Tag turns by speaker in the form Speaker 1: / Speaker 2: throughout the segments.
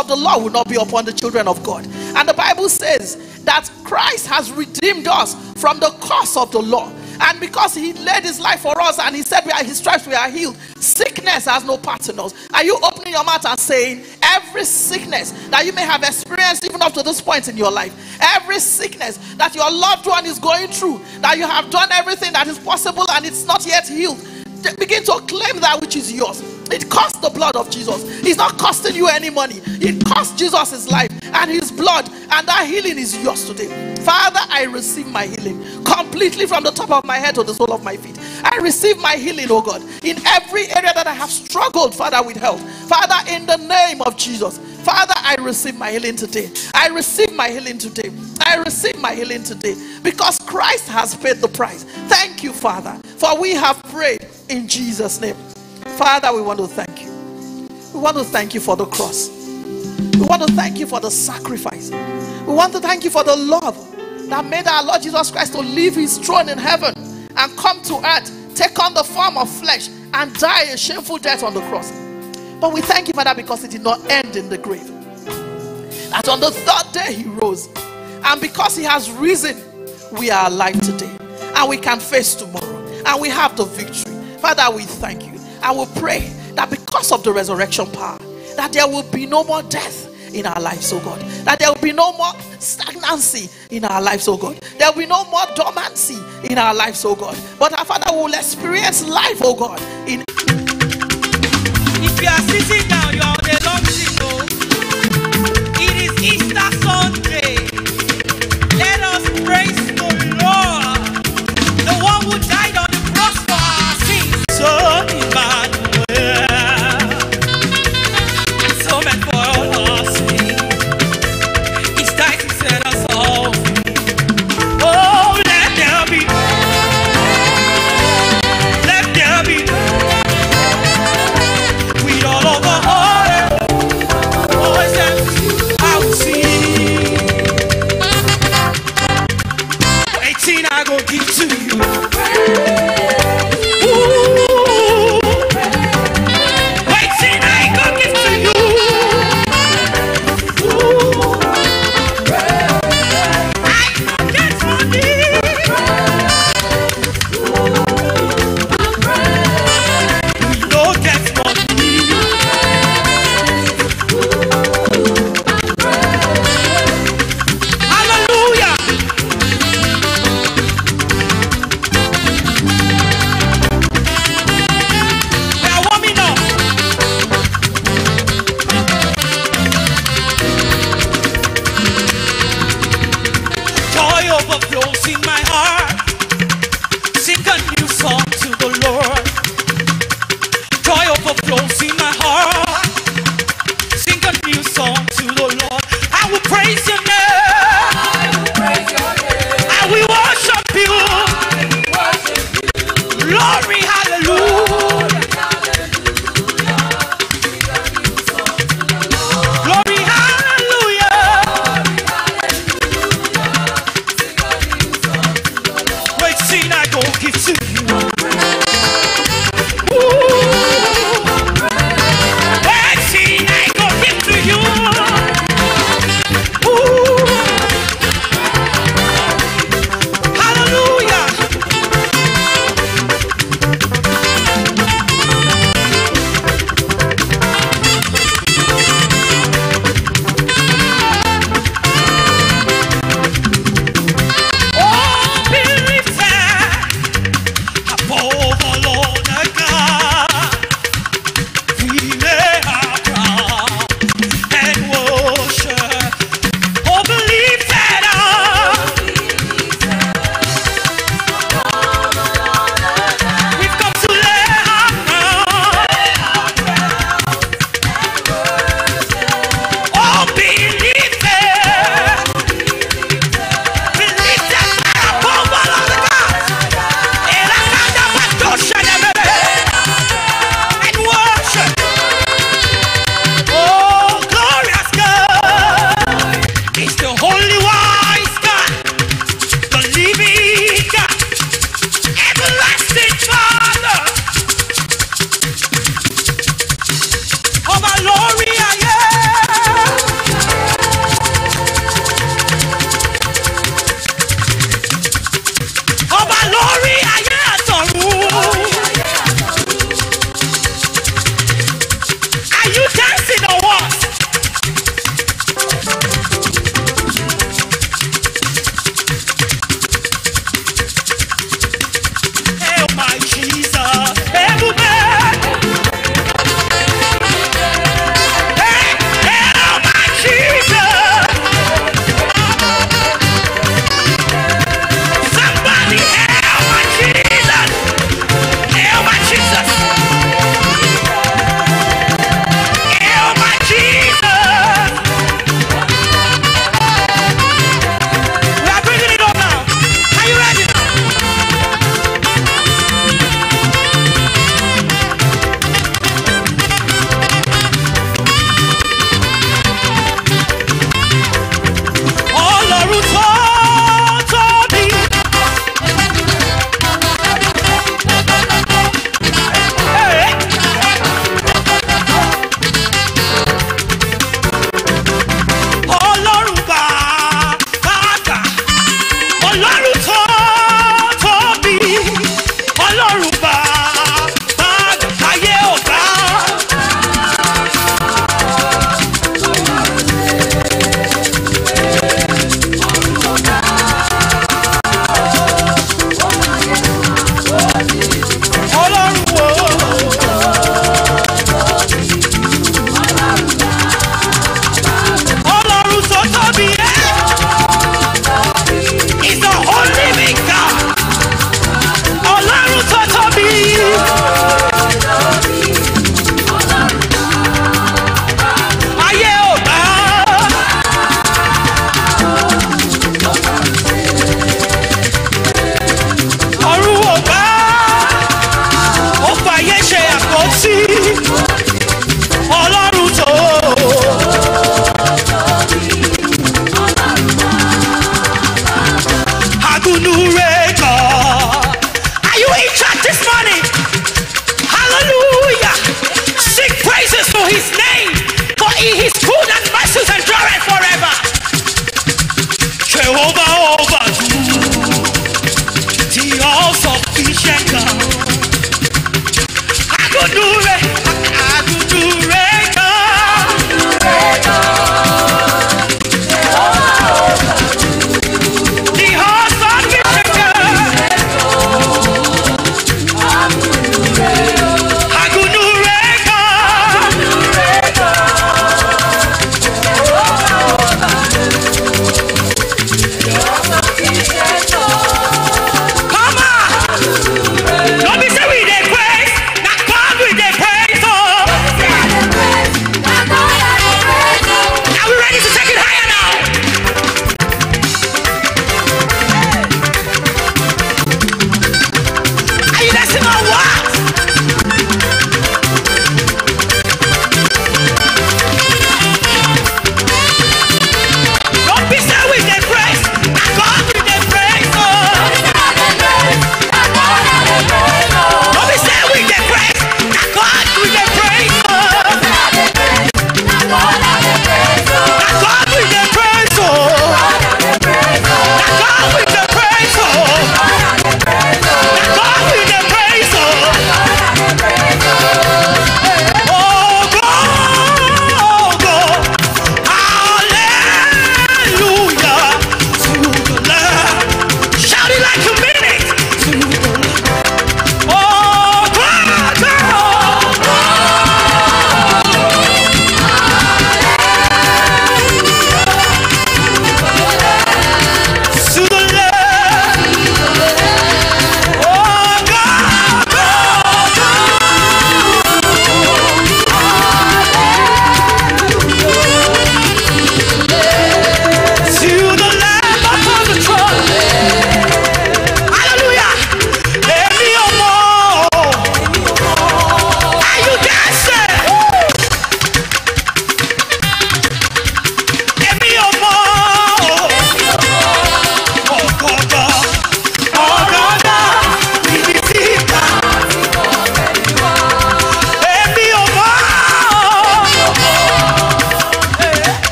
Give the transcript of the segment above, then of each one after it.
Speaker 1: of the law will not be upon the children of God. And the Bible says that Christ has redeemed us from the curse of the law. And because he laid his life for us and he said, We are his stripes, we are healed, sickness has no part in us. Are you opening your mouth and saying, Every sickness that you may have experienced even up to this point in your life, every sickness that your loved one is going through, that you have done everything that is possible and it's not yet healed, begin to claim that which is yours. It cost the blood of Jesus. It's not costing you any money. It cost Jesus his life and his blood, and that healing is yours today. Father, I receive my healing completely from the top of my head to the sole of my feet. I receive my healing, oh God, in every area that I have struggled, Father, with health. Father, in the name of Jesus. Father, I receive my healing today. I receive my healing today. I receive my healing today because Christ has paid the price. Thank you, Father, for we have prayed in Jesus' name. Father, we want to thank you. We want to thank you for the cross. We want to thank you for the sacrifice. We want to thank you for the love that made our Lord Jesus Christ to leave his throne in heaven and come to earth, take on the form of flesh, and die a shameful death on the cross. But we thank you, Father, because it did not end in the grave. That on the third day he rose. And because he has risen, we are alive today. And we can face tomorrow. And we have the victory. Father, we thank you. I will pray that because of the resurrection power, that there will be no more death in our lives, oh God. That there will be no more stagnancy in our lives, oh God. There will be no more dormancy in our lives, oh God. But our Father will experience life, oh God. In
Speaker 2: you are sitting down, you are on a long signal. It is Easter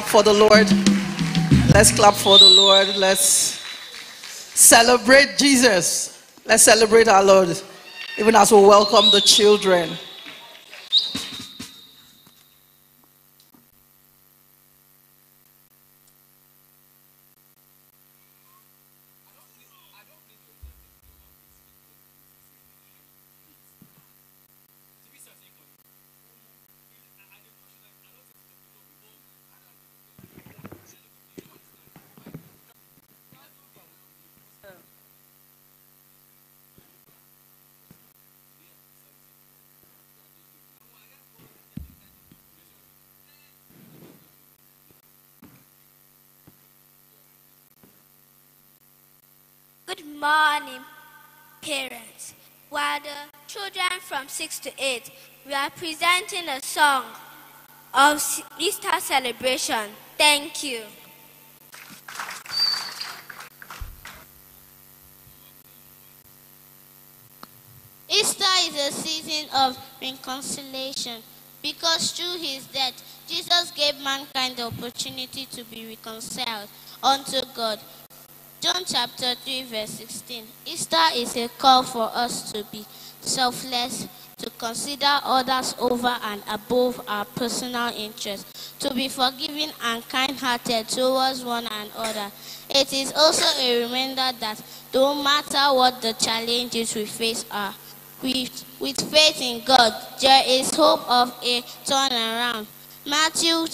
Speaker 1: clap for the Lord. Let's clap for the Lord. Let's celebrate Jesus. Let's celebrate our Lord, even as we welcome the children.
Speaker 3: Good morning, parents. We are the children from 6 to 8. We are presenting a song of Easter celebration. Thank you.
Speaker 4: Easter is a season of reconciliation because through his death, Jesus gave mankind the opportunity to be reconciled unto God. John chapter 3, verse 16. Easter is a call for us to be selfless, to consider others over and above our personal interests, to be forgiving and kind hearted towards one another. It is also a reminder that no matter what the challenges we face are, with, with faith in God, there is hope of a turnaround. Matthew,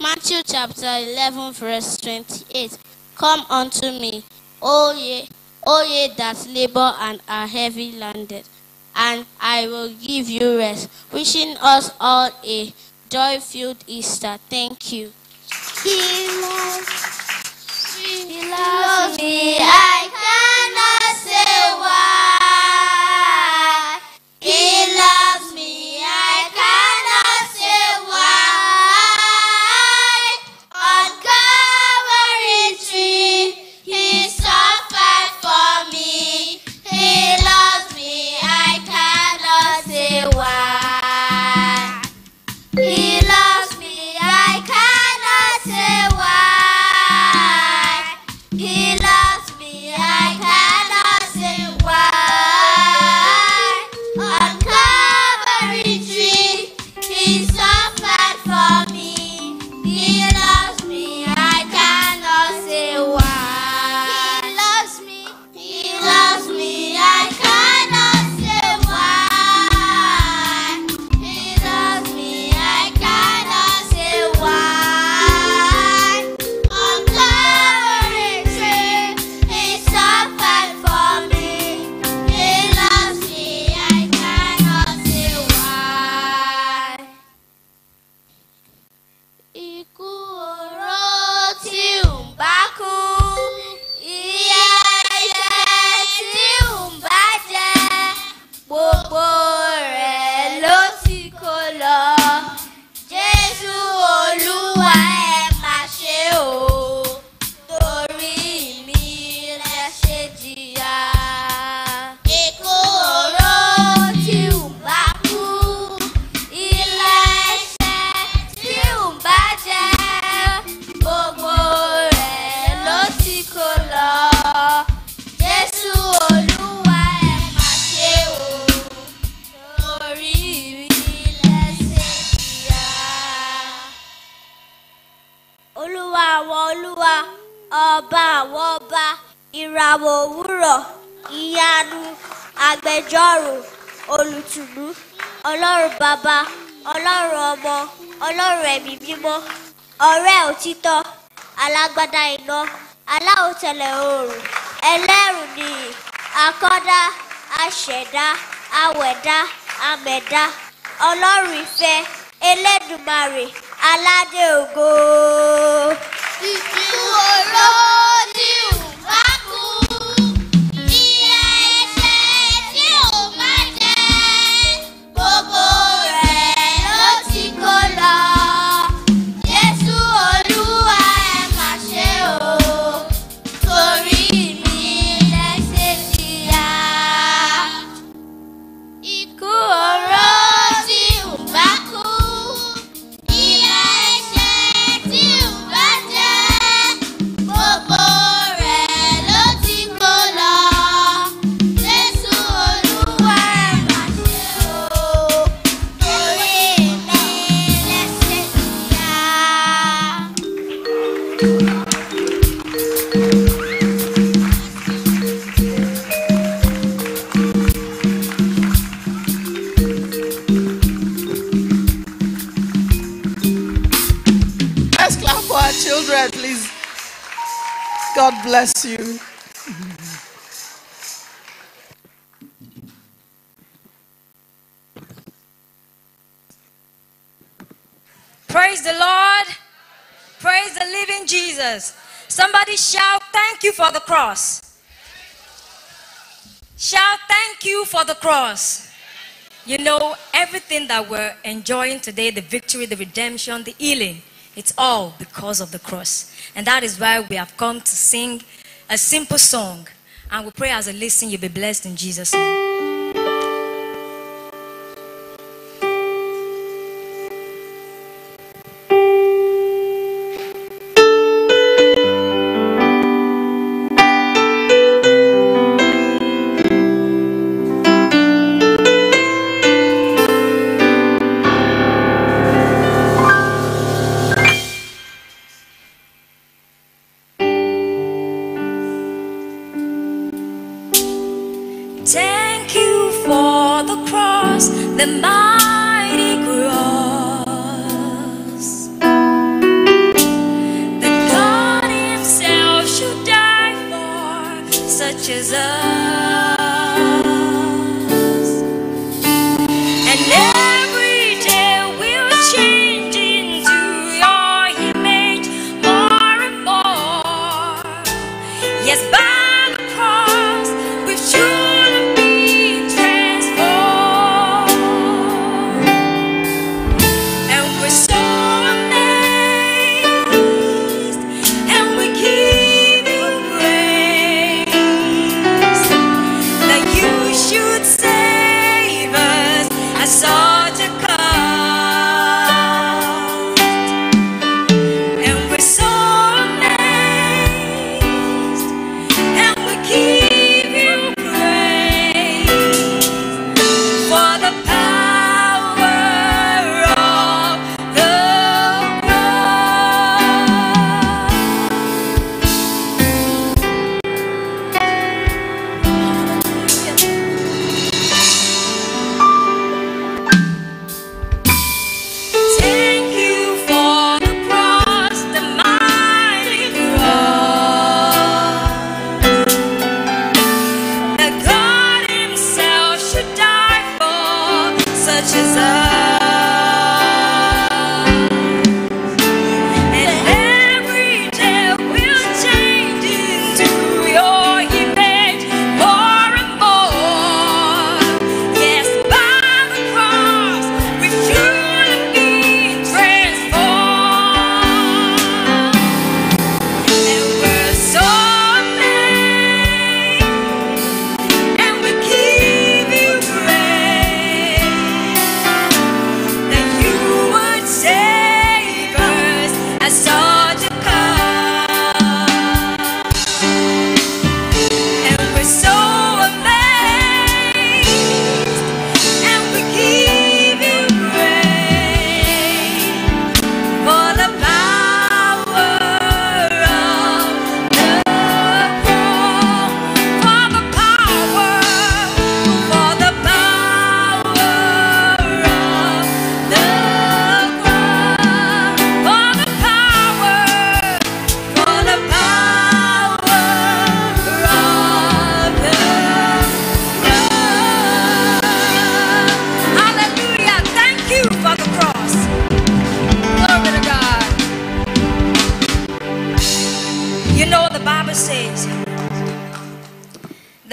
Speaker 4: Matthew chapter 11, verse 28. Come unto me, all ye, all ye that labor and are heavy landed, and I will give you rest. Wishing us all a joy filled Easter. Thank you.
Speaker 3: He loves, he loves me. I cannot mímọ́, ọ̀rẹ́ òtítọ́, alágbádá iná, aláwọ̀ tẹ̀lẹ̀ oòrùn, ẹlẹ́rù nìyí, akọ́dá, aṣẹ̀dá, awẹ̀dá, amẹ̀dá, ọlọ́run ìfẹ́, elédùmarè, aládé ògo. Ikú oró
Speaker 1: God bless you.
Speaker 5: Praise the Lord. Praise the living Jesus. Somebody shout, Thank you for the cross. Shout, Thank you for the cross. You know, everything that we're enjoying today the victory, the redemption, the healing it's all because of the cross. And that is why we have come to sing a simple song. And we pray as a listen, you'll be blessed in Jesus' name.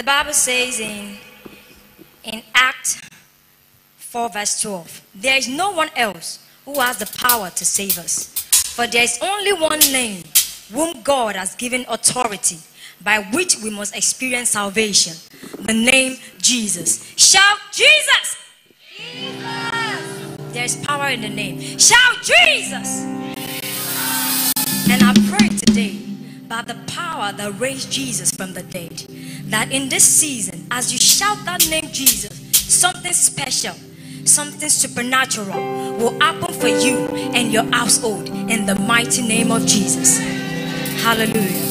Speaker 5: Bible says in, in Act 4 verse 12, there is no one else who has the power to save us. For there is only one name whom God has given authority by which we must experience salvation. The name Jesus. Shout Jesus! There is power in the name. Shout Jesus! And I pray today by the power that raised Jesus from the dead, that in this season, as you shout that name Jesus, something special, something supernatural will happen for you and your household in the mighty name of Jesus. Hallelujah.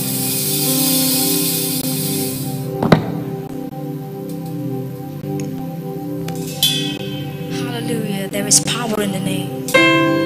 Speaker 5: Hallelujah. There is power in the name.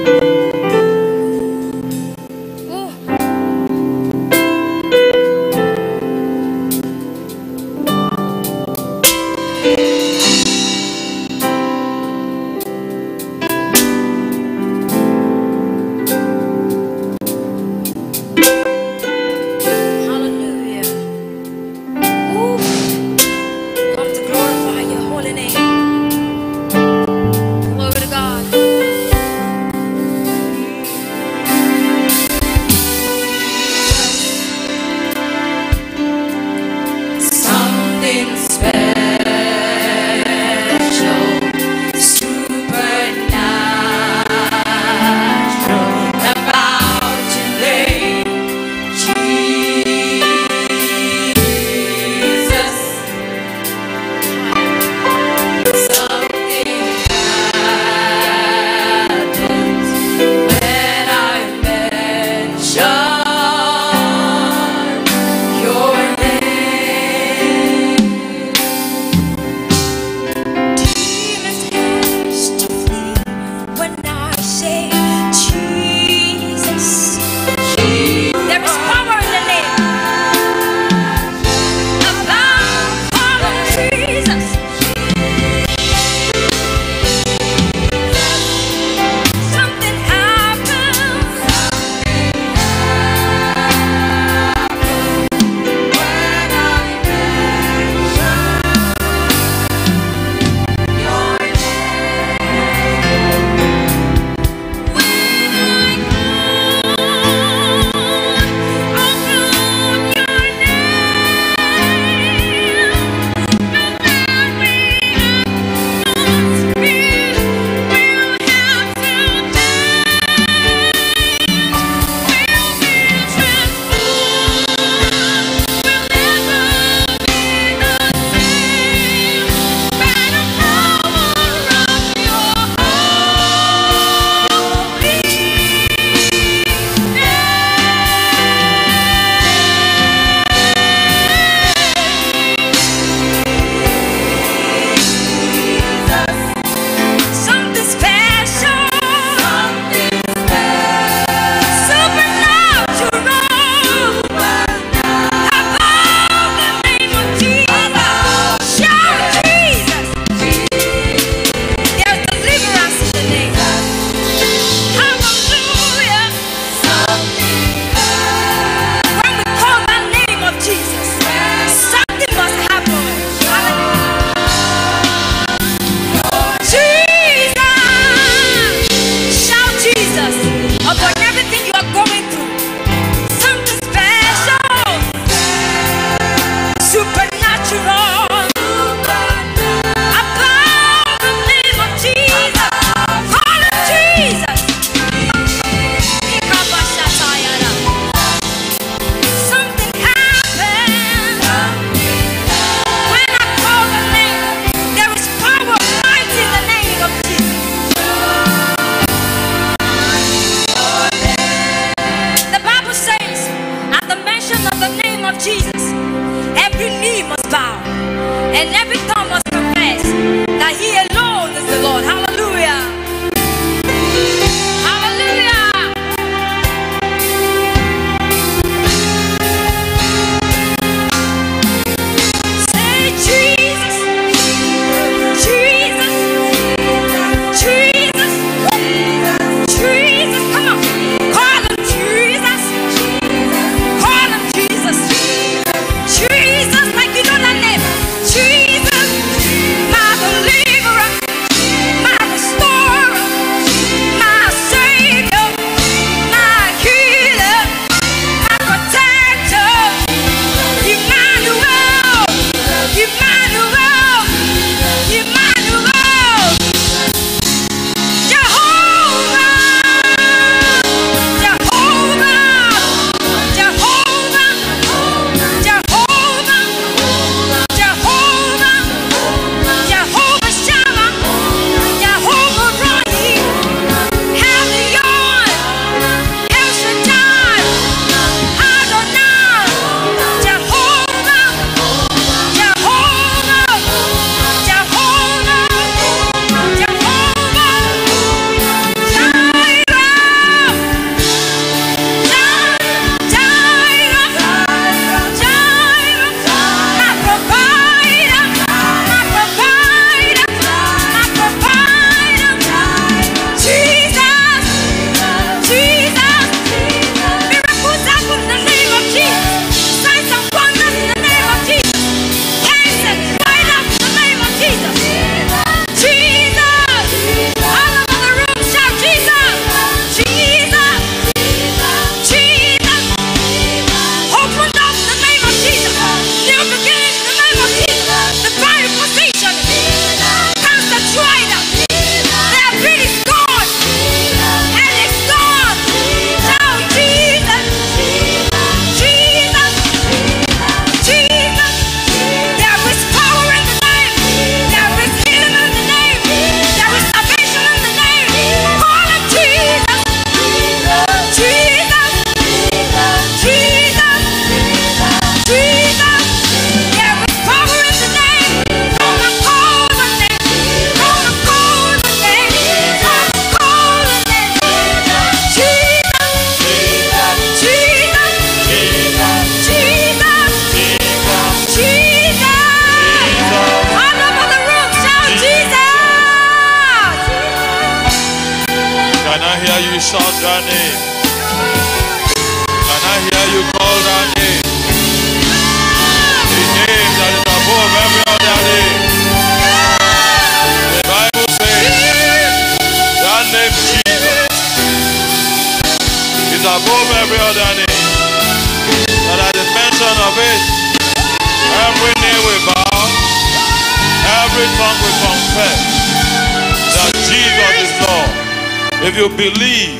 Speaker 6: If you believe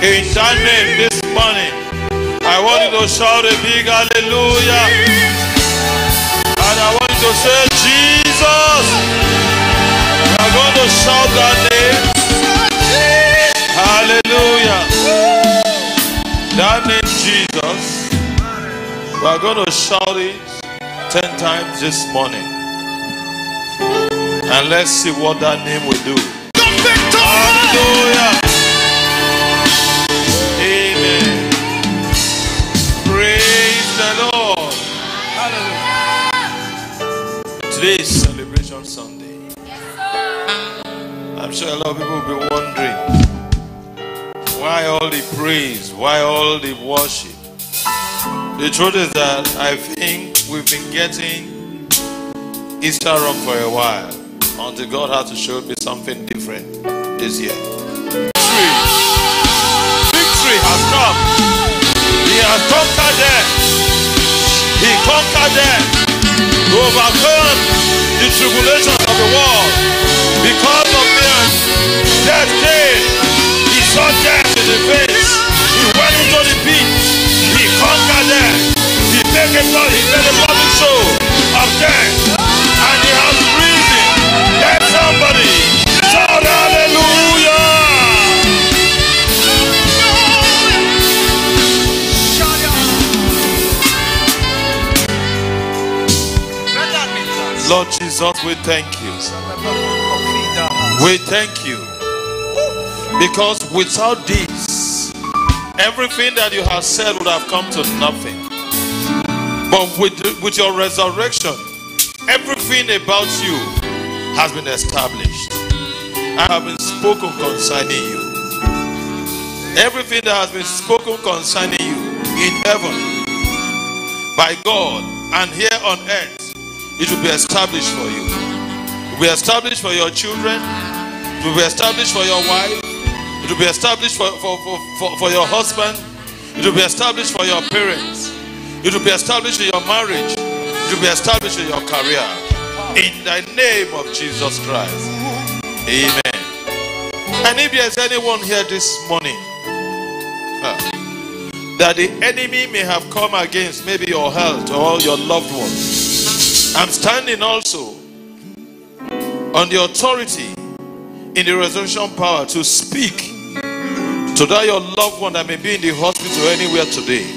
Speaker 6: in that name this morning, I want you to shout a big hallelujah. And I want you to say, Jesus. We are going to shout that name. Hallelujah. That name, Jesus. We are going to shout it 10 times this morning. And let's see what that name will do. Hallelujah. Amen. Praise the Lord. Today is celebration Sunday. I'm sure a lot of people will be wondering why all the praise, why all the worship. The truth is that I think we've been getting Easter wrong for a while until God had to show me something different this year. Victory, victory has come. He has conquered death. He conquered death to overcome the tribulations of the world. Because of man, death came. He saw death in the face. He went into the pit. He conquered death. He made a he made a public show of death. Jesus, we thank you. We thank you. Because without this, everything that you have said would have come to nothing. But with, with your resurrection, everything about you has been established. I have been spoken concerning you. Everything that has been spoken concerning you in heaven by God and here on earth, it will be established for you. It will be established for your children. It will be established for your wife. It will be established for, for, for, for, for your husband. It will be established for your parents. It will be established in your marriage. It will be established in your career. In the name of Jesus Christ. Amen. And if there's anyone here this morning uh, that the enemy may have come against maybe your health or your loved ones, I'm standing also on the authority in the resurrection power to speak to that your loved one that may be in the hospital anywhere today.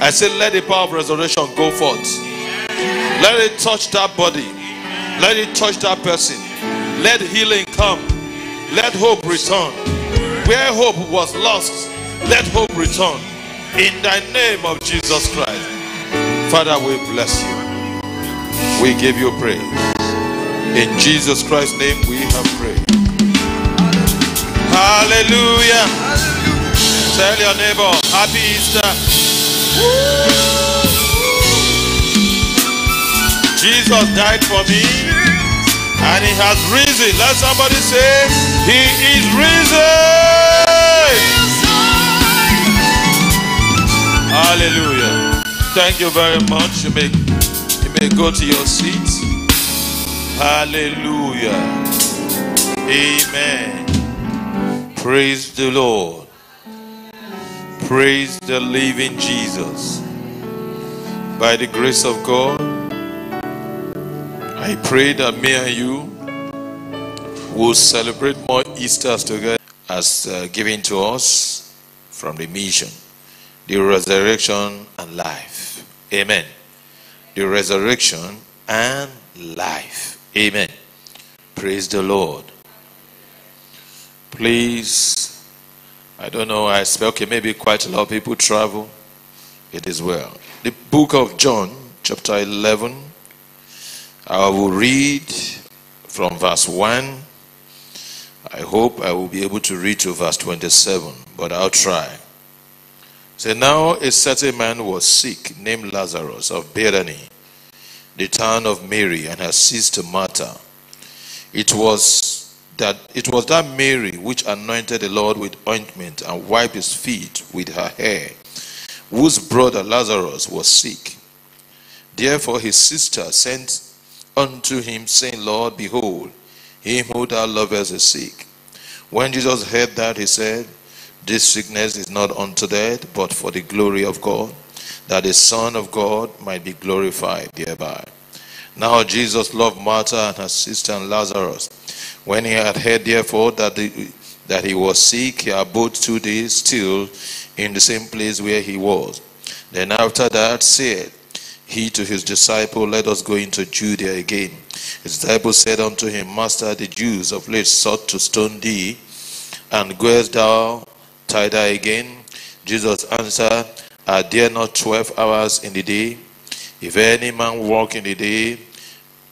Speaker 6: I say, let the power of resurrection go forth. Let it touch that body. Let it touch that person. Let healing come. Let hope return. Where hope was lost, let hope return. In the name of Jesus Christ. Father, we bless you. We give you praise. In Jesus Christ's name we have prayed. Hallelujah. Tell your neighbor, Happy Easter. Jesus died for me and he has risen. Let somebody say, He is risen. Hallelujah. Thank you very much. You may, may go to your seats. Hallelujah. Amen. Praise the Lord. Praise the living Jesus. By the grace of God, I pray that me and you will celebrate more Easters together as uh, given to us from the mission, the resurrection and life. Amen. The resurrection and life. Amen. Praise the Lord. Please, I don't know, I expect, okay, maybe quite a lot of people travel. It is well. The book of John, chapter 11, I will read from verse 1. I hope I will be able to read to verse 27, but I'll try. Say, now a certain man was sick, named Lazarus of Bethany, the town of Mary, and her sister Martha. It was that it was that Mary which anointed the Lord with ointment and wiped his feet with her hair, whose brother Lazarus was sick. Therefore his sister sent unto him, saying, Lord, behold, him who thou lovest is sick. When Jesus heard that, he said, This sickness is not unto death, but for the glory of God, that the Son of God might be glorified thereby. Now Jesus loved Martha and her sister and Lazarus. When he had heard, therefore, that, the, that he was sick, he abode two days still in the same place where he was. Then after that said he to his disciple, Let us go into Judea again. His disciples said unto him, Master, the Jews of late sought to stone thee, and goest thou thither again? Jesus answered, Are there not twelve hours in the day? If any man walk in the day,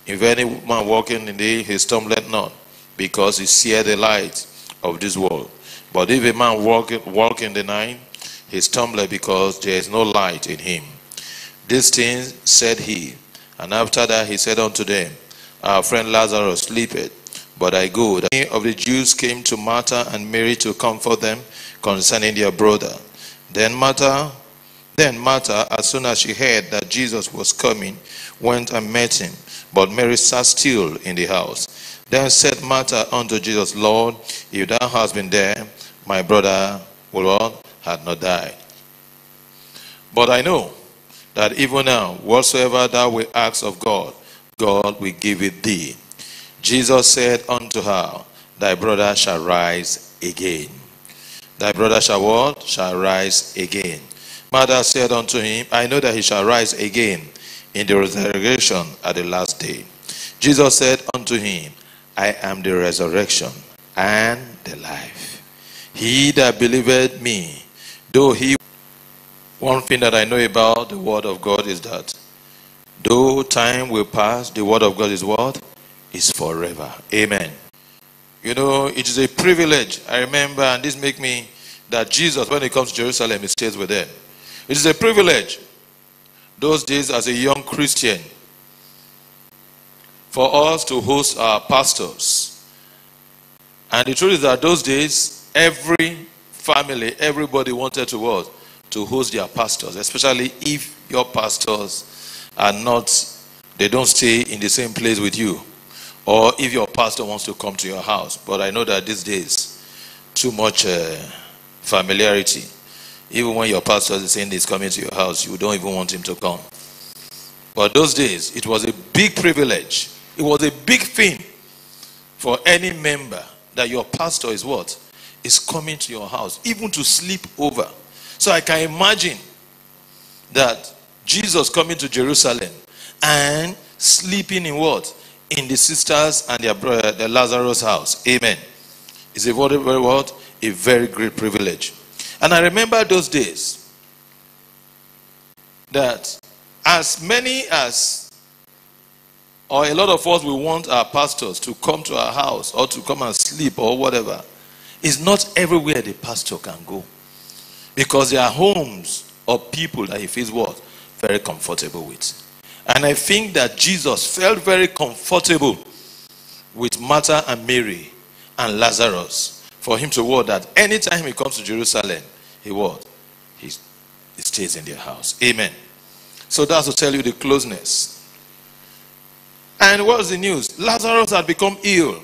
Speaker 6: if any man walk in the day, he stumbleth not, because he seeth the light of this world. But if a man walk, walk in the night, he stumbleth because there is no light in him. These things said he, and after that he said unto them, Our friend Lazarus sleepeth, but I go. Many of the Jews came to Martha and Mary to comfort them concerning their brother. Then Martha, then Martha, as soon as she heard that Jesus was coming, went and met him. But Mary sat still in the house. Then said Martha unto Jesus, Lord, if thou hadst been there, my brother would what? had not died. But I know that even now, whatsoever thou wilt ask of God, God will give it thee. Jesus said unto her, Thy brother shall rise again. Thy brother shall what? Shall rise again. Martha said unto him, I know that he shall rise again in the resurrection at the last day. Jesus said unto him, I am the resurrection and the life. He that believeth me, though he one thing that I know about the Word of God is that though time will pass, the Word of God is what? Is forever. Amen. You know, it is a privilege. I remember, and this make me that Jesus, when he comes to Jerusalem, he stays with them. It is a privilege. Those days, as a young Christian, for us to host our pastors. And the truth is that those days, every family, everybody wanted to what? to host their pastors, especially if your pastors are not, they don't stay in the same place with you, or if your pastor wants to come to your house. But I know that these days, too much uh, familiarity. Even when your pastor is saying he's coming to your house, you don't even want him to come. But those days, it was a big privilege. It was a big thing for any member that your pastor is what? Is coming to your house, even to sleep over. So I can imagine that Jesus coming to Jerusalem and sleeping in what? In the sisters and their brother, uh, the Lazarus house. Amen. It's a very, very what? A very great privilege. And I remember those days that as many as or a lot of us we want our pastors to come to our house or to come and sleep or whatever. It's not everywhere the pastor can go. Because there are homes of people that he feels what? Very comfortable with. And I think that Jesus felt very comfortable with Martha and Mary and Lazarus for him to what that anytime he comes to Jerusalem, he what? He, he stays in their house. Amen. So that's to tell you the closeness. And what was the news? Lazarus had become ill.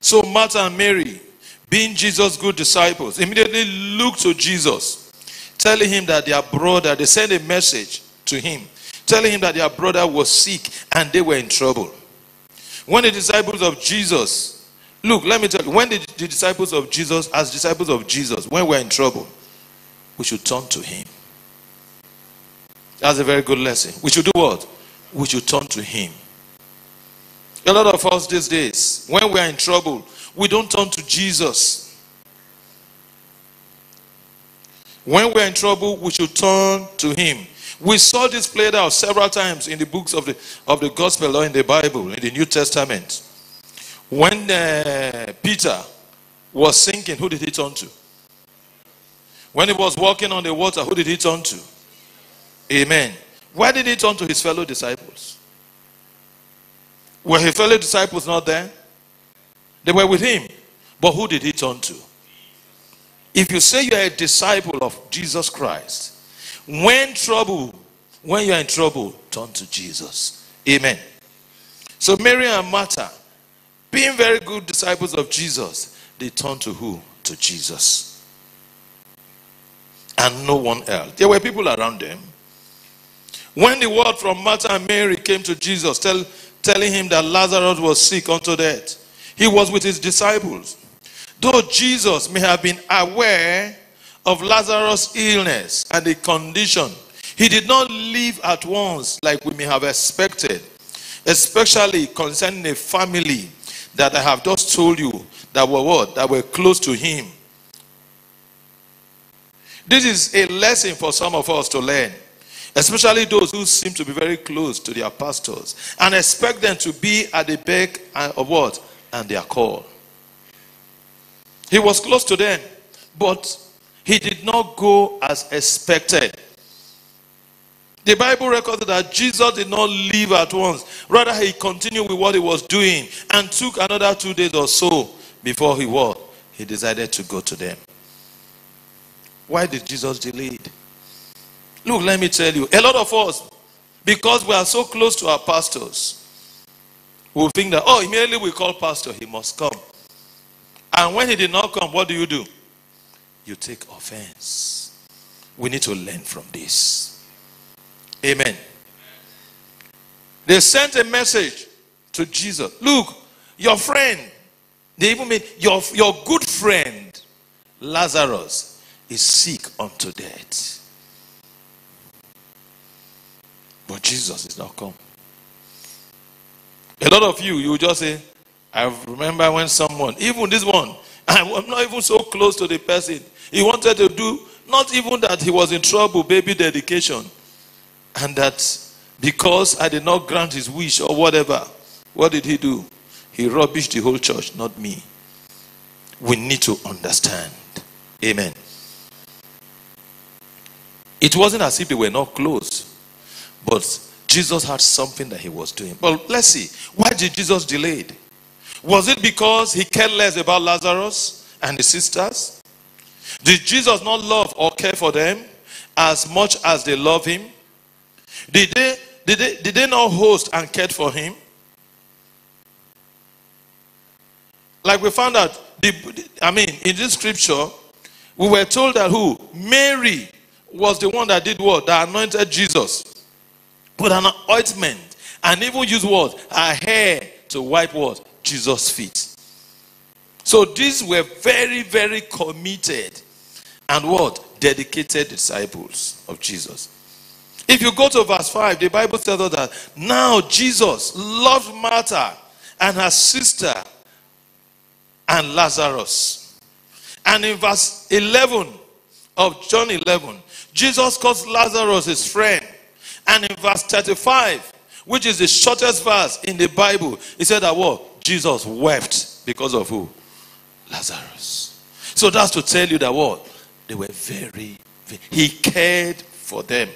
Speaker 6: So Martha and Mary being Jesus' good disciples, immediately look to Jesus, telling him that their brother, they sent a message to him, telling him that their brother was sick and they were in trouble. When the disciples of Jesus, look, let me tell you, when the, the disciples of Jesus, as disciples of Jesus, when we're in trouble, we should turn to him. That's a very good lesson. We should do what? We should turn to him. A lot of us these days, when we're in trouble, we don't turn to Jesus. When we're in trouble, we should turn to Him. We saw this played out several times in the books of the, of the Gospel or in the Bible, in the New Testament. When uh, Peter was sinking, who did he turn to? When he was walking on the water, who did he turn to? Amen. Why did he turn to his fellow disciples? Were his fellow disciples not there? They were with him. But who did he turn to? If you say you're a disciple of Jesus Christ, when trouble, when you're in trouble, turn to Jesus. Amen. So Mary and Martha, being very good disciples of Jesus, they turned to who? To Jesus. And no one else. There were people around them. When the word from Martha and Mary came to Jesus, tell, telling him that Lazarus was sick unto death, he was with his disciples. Though Jesus may have been aware of Lazarus' illness and the condition, he did not leave at once like we may have expected, especially concerning a family that I have just told you that were what? That were close to him. This is a lesson for some of us to learn, especially those who seem to be very close to their pastors and expect them to be at the beck of what? And their call. He was close to them, but he did not go as expected. The Bible records that Jesus did not leave at once. Rather, he continued with what he was doing and took another two days or so before he what? He decided to go to them. Why did Jesus delay? Look, let me tell you, a lot of us, because we are so close to our pastors, we think that, oh, immediately we call pastor, he must come. And when he did not come, what do you do? You take offense. We need to learn from this. Amen. They sent a message to Jesus. Look, your friend, they even made your, your good friend, Lazarus, is sick unto death. But Jesus is not come. A lot of you, you just say, I remember when someone, even this one, I'm not even so close to the person. He wanted to do, not even that he was in trouble, baby dedication. And that because I did not grant his wish or whatever, what did he do? He rubbished the whole church, not me. We need to understand. Amen. It wasn't as if they were not close, but Jesus had something that he was doing. But let's see. Why did Jesus delay it? Was it because he cared less about Lazarus and his sisters? Did Jesus not love or care for them as much as they love him? Did they, did they, did they not host and cared for him? Like we found out, the, I mean, in this scripture, we were told that who? Mary was the one that did what? That anointed Jesus Put an ointment and even used what? Her hair to wipe what? Jesus' feet. So these were very, very committed and what? Dedicated disciples of Jesus. If you go to verse 5, the Bible tells us that now Jesus loved Martha and her sister and Lazarus. And in verse 11 of John 11, Jesus calls Lazarus his friend. And in verse 35, which is the shortest verse in the Bible, he said that what? Jesus wept because of who? Lazarus. So that's to tell you that what? They were very, very he cared for them.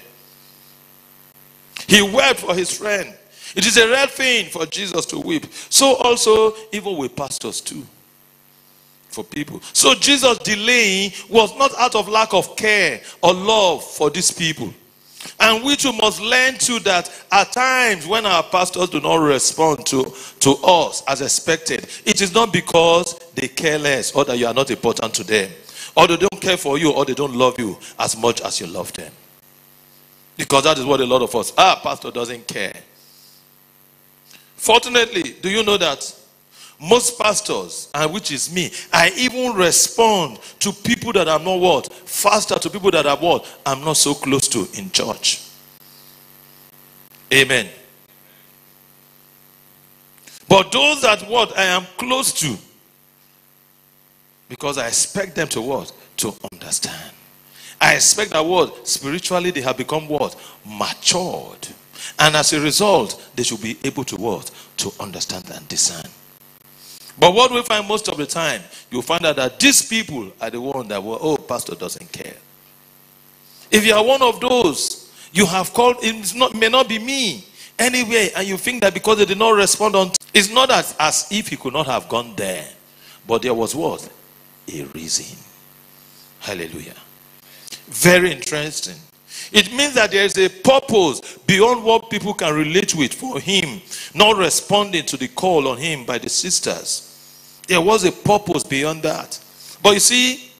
Speaker 6: He wept for his friend. It is a rare thing for Jesus to weep. So also, even with pastors too. For people. So Jesus' delaying was not out of lack of care or love for these people. And we too must learn to that at times when our pastors do not respond to, to us as expected, it is not because they care less or that you are not important to them, or they don't care for you, or they don't love you as much as you love them. Because that is what a lot of us, our pastor doesn't care. Fortunately, do you know that most pastors, and which is me, I even respond to people that I'm not what? Faster to people that are what? I'm not so close to in church. Amen. But those that what I am close to, because I expect them to what? To understand. I expect that what? Spiritually they have become what? Matured. And as a result, they should be able to what? To understand and discern. But what we find most of the time, you'll find out that these people are the one that were, oh, pastor doesn't care. If you are one of those, you have called, it not, may not be me anyway, and you think that because they did not respond on, it's not as, as if he could not have gone there, but there was what? A reason. Hallelujah. Very interesting. It means that there is a purpose beyond what people can relate with for him not responding to the call on him by the sisters. There was a purpose beyond that. But you see,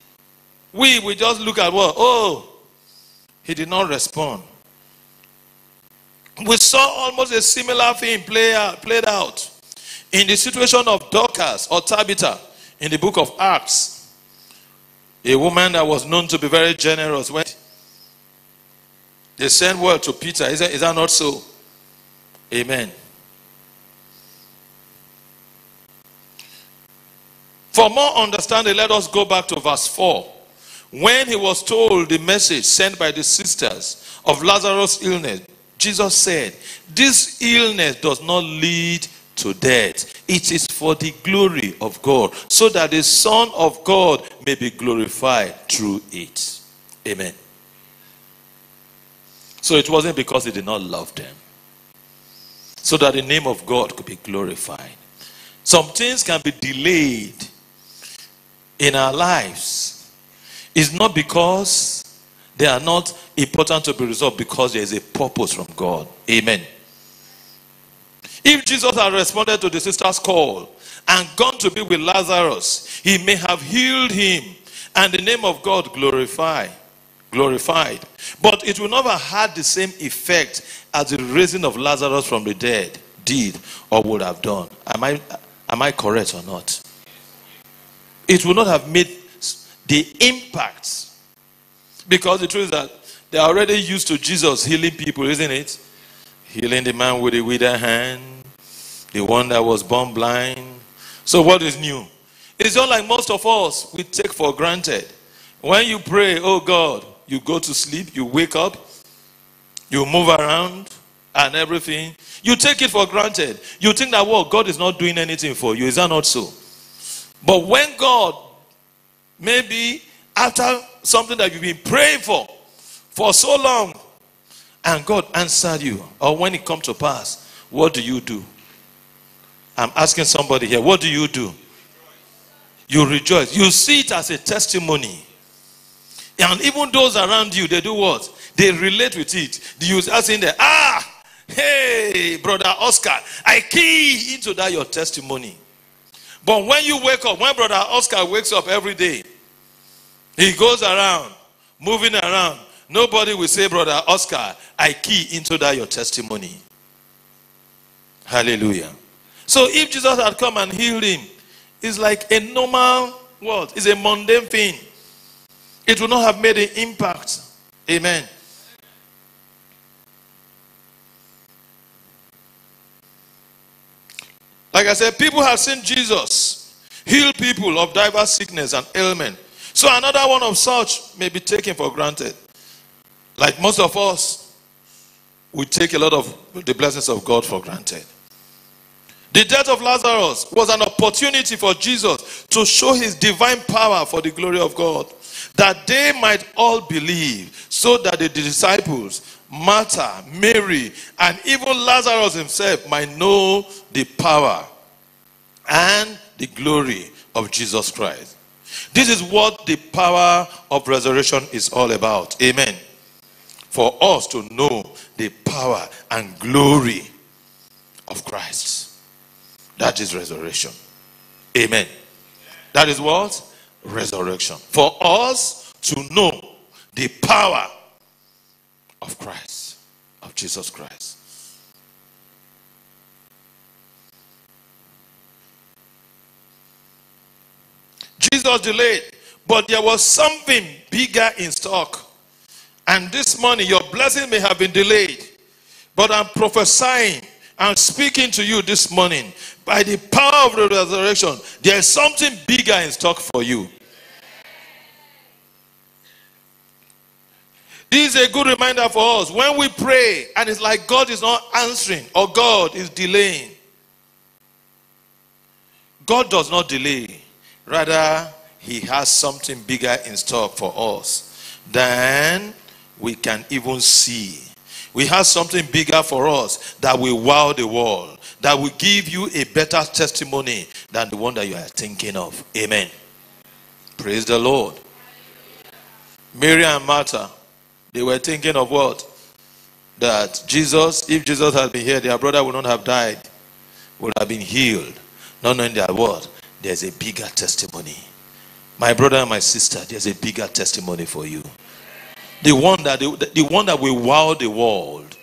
Speaker 6: we we just look at what, oh, he did not respond. We saw almost a similar thing play out, played out in the situation of Dorcas or Tabitha in the book of Acts. A woman that was known to be very generous. When they sent word to Peter. Is that, is that not so? Amen. For more understanding, let us go back to verse 4. When he was told the message sent by the sisters of Lazarus' illness, Jesus said, This illness does not lead to death. It is for the glory of God, so that the Son of God may be glorified through it. Amen. So it wasn't because he did not love them. So that the name of God could be glorified. Some things can be delayed in our lives. It's not because they are not important to be resolved, because there is a purpose from God. Amen. If Jesus had responded to the sister's call and gone to be with Lazarus, he may have healed him and the name of God glorified glorified. But it will never have had the same effect as the raising of Lazarus from the dead did or would have done. Am I, am I correct or not? It would not have made the impact. Because the truth is that they are already used to Jesus healing people, isn't it? Healing the man with the withered hand, the one that was born blind. So, what is new? It's just like most of us we take for granted. When you pray, oh God, you go to sleep, you wake up, you move around and everything. You take it for granted. You think that, well, God is not doing anything for you. Is that not so? But when God, maybe after something that you've been praying for for so long, and God answered you, or when it comes to pass, what do you do? I'm asking somebody here, what do you do? You rejoice. You see it as a testimony. And even those around you, they do what? They relate with it. You are saying that, ah, hey, brother Oscar, I key into that your testimony. But when you wake up, when brother Oscar wakes up every day, he goes around, moving around. Nobody will say, brother Oscar, I key into that your testimony. Hallelujah. So if Jesus had come and healed him, it's like a normal what? It's a mundane thing it would not have made an impact. Amen. Like I said, people have seen Jesus heal people of diverse sickness and ailment. So another one of such may be taken for granted. Like most of us, we take a lot of the blessings of God for granted. The death of Lazarus was an opportunity for Jesus to show his divine power for the glory of God that they might all believe, so that the disciples, Martha, Mary, and even Lazarus himself might know the power and the glory of Jesus Christ. This is what the power of resurrection is all about. Amen. For us to know the power and glory of Christ. That is resurrection. Amen. That is what? Resurrection. For us to know the power of Christ, of Jesus Christ. Jesus delayed, but there was something bigger in stock. And this morning, your blessing may have been delayed, but I'm prophesying I'm speaking to you this morning by the power of the resurrection. There is something bigger in stock for you. This is a good reminder for us. When we pray and it's like God is not answering or God is delaying, God does not delay. Rather, He has something bigger in stock for us than we can even see. We have something bigger for us that will wow the world, that will give you a better testimony than the one that you are thinking of. Amen. Praise the Lord. Mary and Martha, they were thinking of what? That Jesus, if Jesus had been here, their brother would not have died, would have been healed. Not knowing that what? There's a bigger testimony. My brother and my sister, there's a bigger testimony for you. The one that the, the one that will wow the world,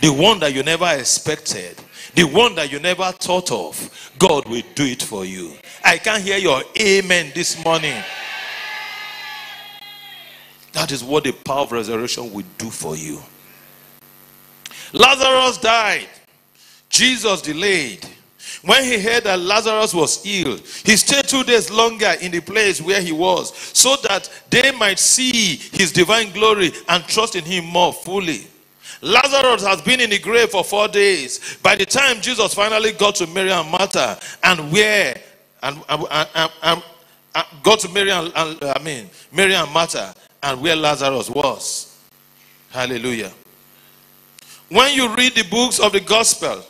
Speaker 6: the one that you never expected, the one that you never thought of, God will do it for you. I can hear your amen this morning. That is what the power of resurrection will do for you. Lazarus died. Jesus delayed. When he heard that Lazarus was ill, he stayed two days longer in the place where he was so that they might see his divine glory and trust in him more fully. Lazarus has been in the grave for four days. By the time Jesus finally got to Mary and Martha and where and, and, and, and got to Mary and, I mean Mary and Martha and where Lazarus was. Hallelujah. When you read the books of the gospel,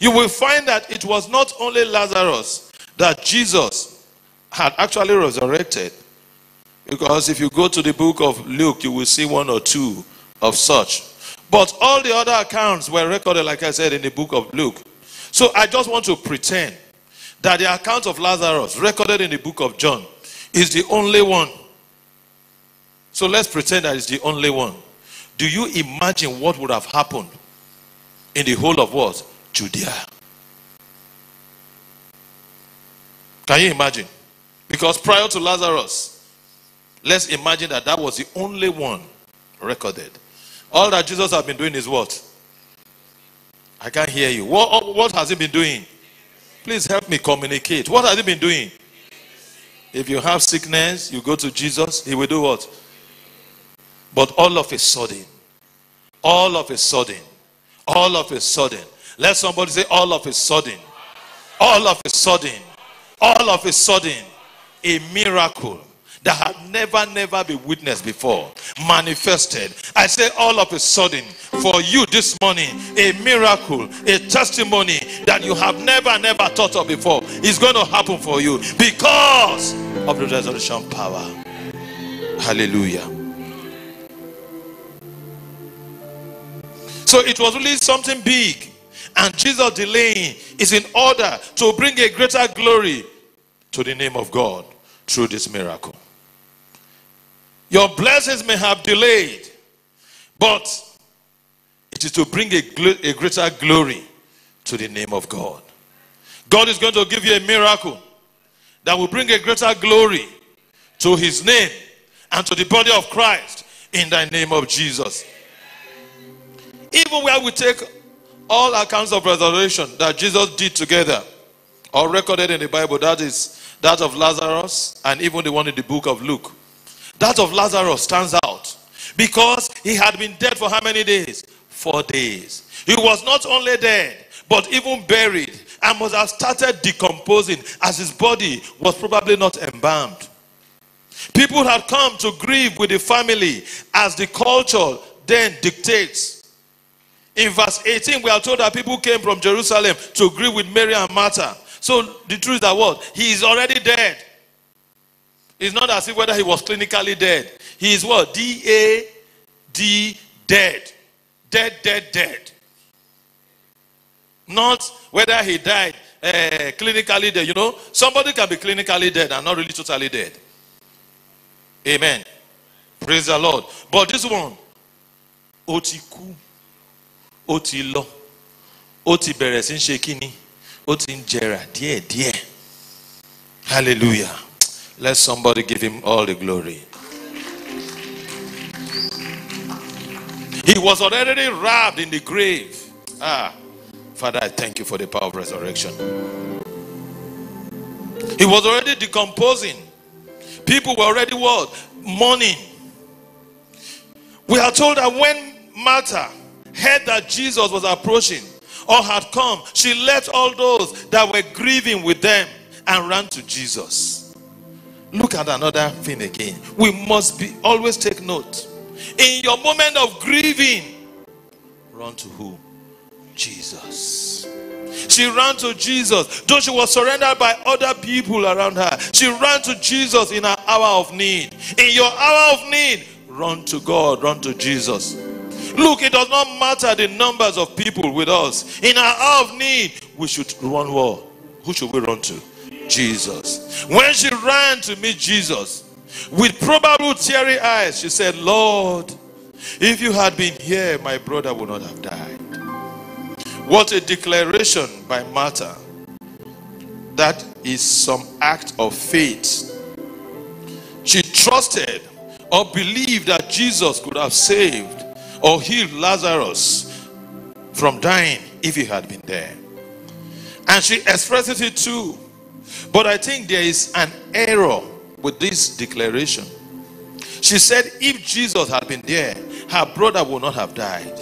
Speaker 6: you will find that it was not only Lazarus that Jesus had actually resurrected. Because if you go to the book of Luke, you will see one or two of such. But all the other accounts were recorded, like I said, in the book of Luke. So I just want to pretend that the account of Lazarus, recorded in the book of John, is the only one. So let's pretend that it's the only one. Do you imagine what would have happened in the whole of what? Judea. Can you imagine? Because prior to Lazarus, let's imagine that that was the only one recorded. All that Jesus has been doing is what? I can't hear you. What, what has he been doing? Please help me communicate. What has he been doing? If you have sickness, you go to Jesus, he will do what? But all of a sudden, all of a sudden, all of a sudden, let somebody say, all of a sudden, all of a sudden, all of a sudden, a miracle that had never, never been witnessed before manifested. I say, all of a sudden, for you this morning, a miracle, a testimony that you have never, never thought of before is going to happen for you because of the resurrection power. Hallelujah. So it was really something big. And Jesus delaying is in order to bring a greater glory to the name of God through this miracle. Your blessings may have delayed, but it is to bring a, a greater glory to the name of God. God is going to give you a miracle that will bring a greater glory to his name and to the body of Christ in the name of Jesus. Even where we take all accounts of resurrection that Jesus did together are recorded in the Bible, that is that of Lazarus and even the one in the book of Luke. That of Lazarus stands out because he had been dead for how many days? Four days. He was not only dead, but even buried and must have started decomposing as his body was probably not embalmed. People had come to grieve with the family as the culture then dictates. In verse 18, we are told that people came from Jerusalem to grieve with Mary and Martha. So the truth is that what? He is already dead. It's not as if whether he was clinically dead. He is what? D-A-D, dead. Dead, dead, dead. Not whether he died uh, clinically dead. You know, somebody can be clinically dead and not really totally dead. Amen. Praise the Lord. But this one, ti kú, ó ti lọ, ó ti bẹ̀rẹ̀ sí ń ṣe kíni, ó ti ń jẹrà díẹ̀díẹ̀. Hallelujah. Let somebody give him all the glory. He was already wrapped in the grave. Ah, Father, I thank you for the power of resurrection. He was already decomposing. People were already what? Mourning. We are told that when Martha heard that Jesus was approaching or had come, she left all those that were grieving with them and ran to Jesus. Look at another thing again. We must be always take note. In your moment of grieving, run to who? Jesus. She ran to Jesus, though she was surrendered by other people around her. She ran to Jesus in her hour of need. In your hour of need, run to God, run to Jesus. Look, it does not matter the numbers of people with us. In our hour of need, we should run war. Who should we run to? Jesus. When she ran to meet Jesus, with probable teary eyes, she said, Lord, if you had been here, my brother would not have died. What a declaration by Martha. That is some act of faith. She trusted or believed that Jesus could have saved or healed Lazarus from dying if he had been there. And she expresses it too. But I think there is an error with this declaration. She said, if Jesus had been there, her brother would not have died.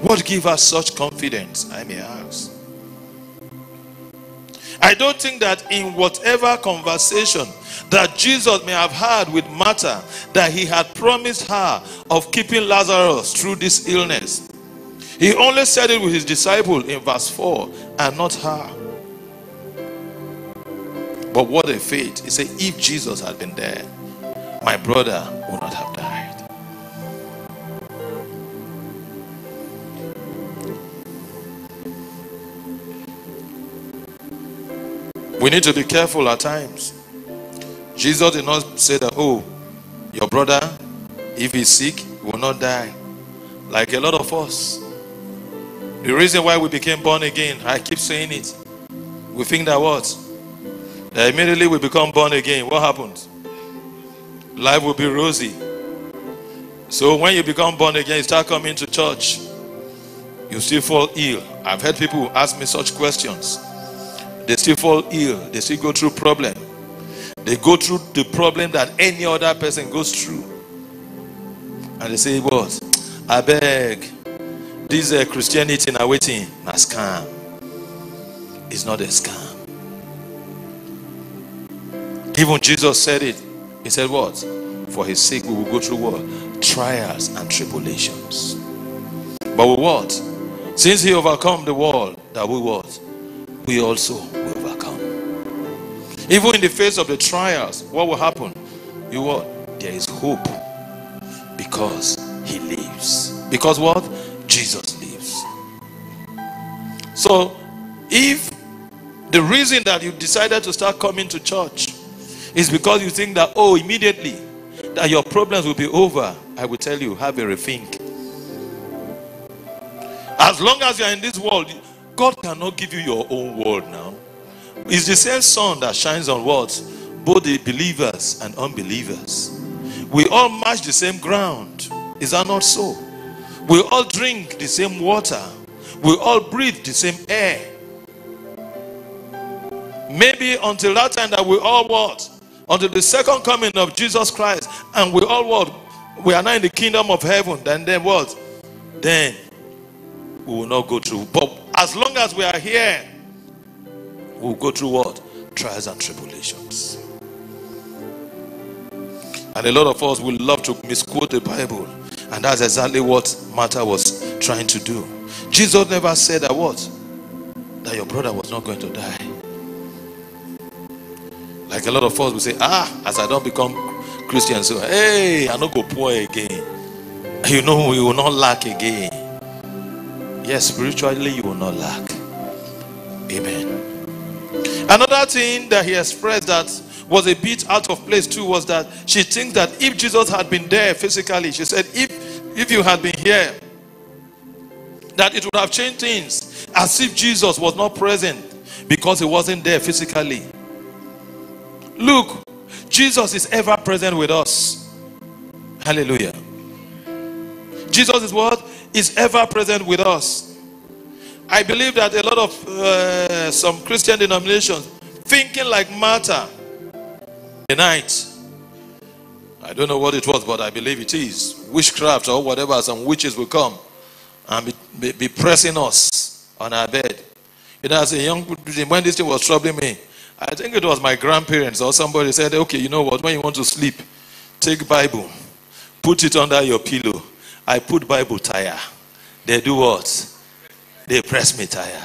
Speaker 6: What gives us such confidence, I may ask? I don't think that in whatever conversation that Jesus may have had with Martha, that he had promised her of keeping Lazarus through this illness. He only said it with his disciple in verse 4 and not her. But what a faith. He said, if Jesus had been there, my brother would not have died. We need to be careful at times. Jesus did not say that, oh, your brother, if he's sick, will not die. Like a lot of us. The reason why we became born again, I keep saying it. We think that what? That immediately we become born again. What happens? Life will be rosy. So when you become born again, you start coming to church. You still fall ill. I've heard people ask me such questions. They still fall ill. They still go through problem. They go through the problem that any other person goes through. And they say, what? I beg. This uh, Christianity now waiting. A scam. It's not a scam. Even Jesus said it. He said, What? For his sake, we will go through what? Trials and tribulations. But with what? Since he overcome the world, that we what? We also will overcome. Even in the face of the trials, what will happen? You what? There is hope. Because he lives. Because what? Jesus lives. So, if the reason that you decided to start coming to church is because you think that, oh, immediately that your problems will be over, I will tell you, have a rethink. As long as you're in this world, God cannot give you your own world now. It's the same sun that shines on what? Both the believers and unbelievers. We all match the same ground. Is that not so? We all drink the same water. We all breathe the same air. Maybe until that time that we all what? Until the second coming of Jesus Christ and we all what? We are now in the kingdom of heaven. Then then what? Then we will not go through. But as long as we are here, we'll go through what? Trials and tribulations. And a lot of us will love to misquote the Bible. And that's exactly what Martha was trying to do. Jesus never said that what? That your brother was not going to die. Like a lot of us will say, ah, as I don't become Christian, so hey, I don't go poor again. You know, we will not lack again. Yes, spiritually, you will not lack. Amen. Another thing that he expressed that was a bit out of place too was that she thinks that if Jesus had been there physically, she said, if if you had been here, that it would have changed things as if Jesus was not present because he wasn't there physically. Look, Jesus is ever present with us. Hallelujah. Jesus is what? Is ever present with us. I believe that a lot of uh, some Christian denominations thinking like Martha the night. I don't know what it was, but I believe it is witchcraft or whatever. Some witches will come and be, be, be pressing us on our bed. You know, as a young when this thing was troubling me, I think it was my grandparents or somebody said, okay, you know what? When you want to sleep, take Bible, put it under your pillow. I put Bible tire. They do what? They press me tire.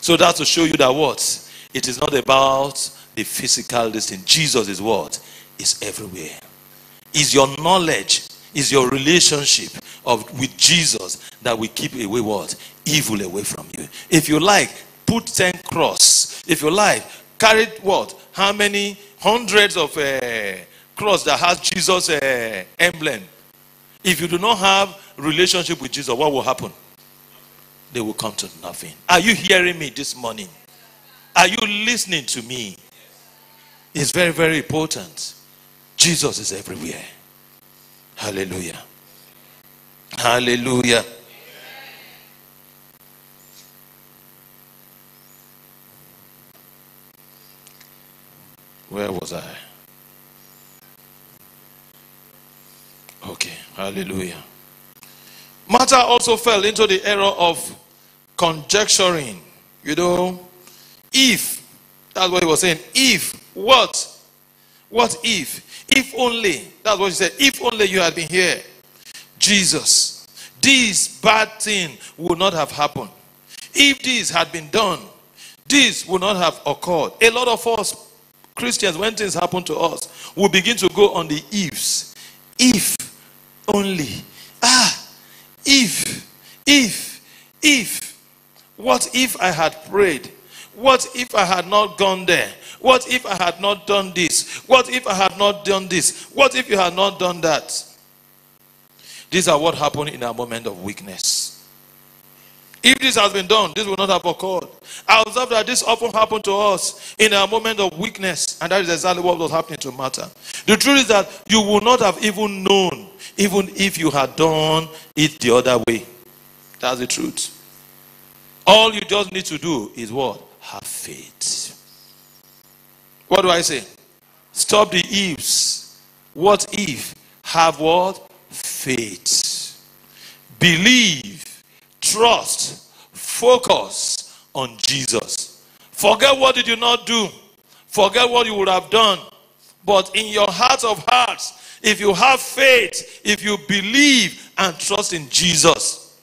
Speaker 6: So that's to show you that what? It is not about the physical distance. Jesus is what? Is everywhere. Is your knowledge, is your relationship of with Jesus that will keep away what? Evil away from you. If you like, put 10 cross. If you like, carry what? How many hundreds of uh, cross that has Jesus uh, emblem? If you do not have relationship with Jesus, what will happen? They will come to nothing. Are you hearing me this morning? Are you listening to me? It's very, very important. Jesus is everywhere. Hallelujah. Hallelujah. Where was I? Okay, hallelujah. Martha also fell into the error of conjecturing. You know, if, that's what he was saying. If, what? What if? If only, that's what he said. If only you had been here, Jesus, this bad thing would not have happened. If this had been done, this would not have occurred. A lot of us Christians, when things happen to us, we begin to go on the ifs. If only. Ah, if, if, if. What if I had prayed? What if I had not gone there? What if I had not done this? What if I had not done this? What if you had not done that? These are what happened in a moment of weakness. If this has been done, this will not have occurred. I observe that this often happened to us in a moment of weakness, and that is exactly what was happening to Martha. The truth is that you would not have even known, even if you had done it the other way. That's the truth. All you just need to do is what? Have faith. What do I say? Stop the ifs. What if? Have what? Faith. Believe trust, focus on Jesus. Forget what did you not do. Forget what you would have done. But in your heart of hearts, if you have faith, if you believe and trust in Jesus,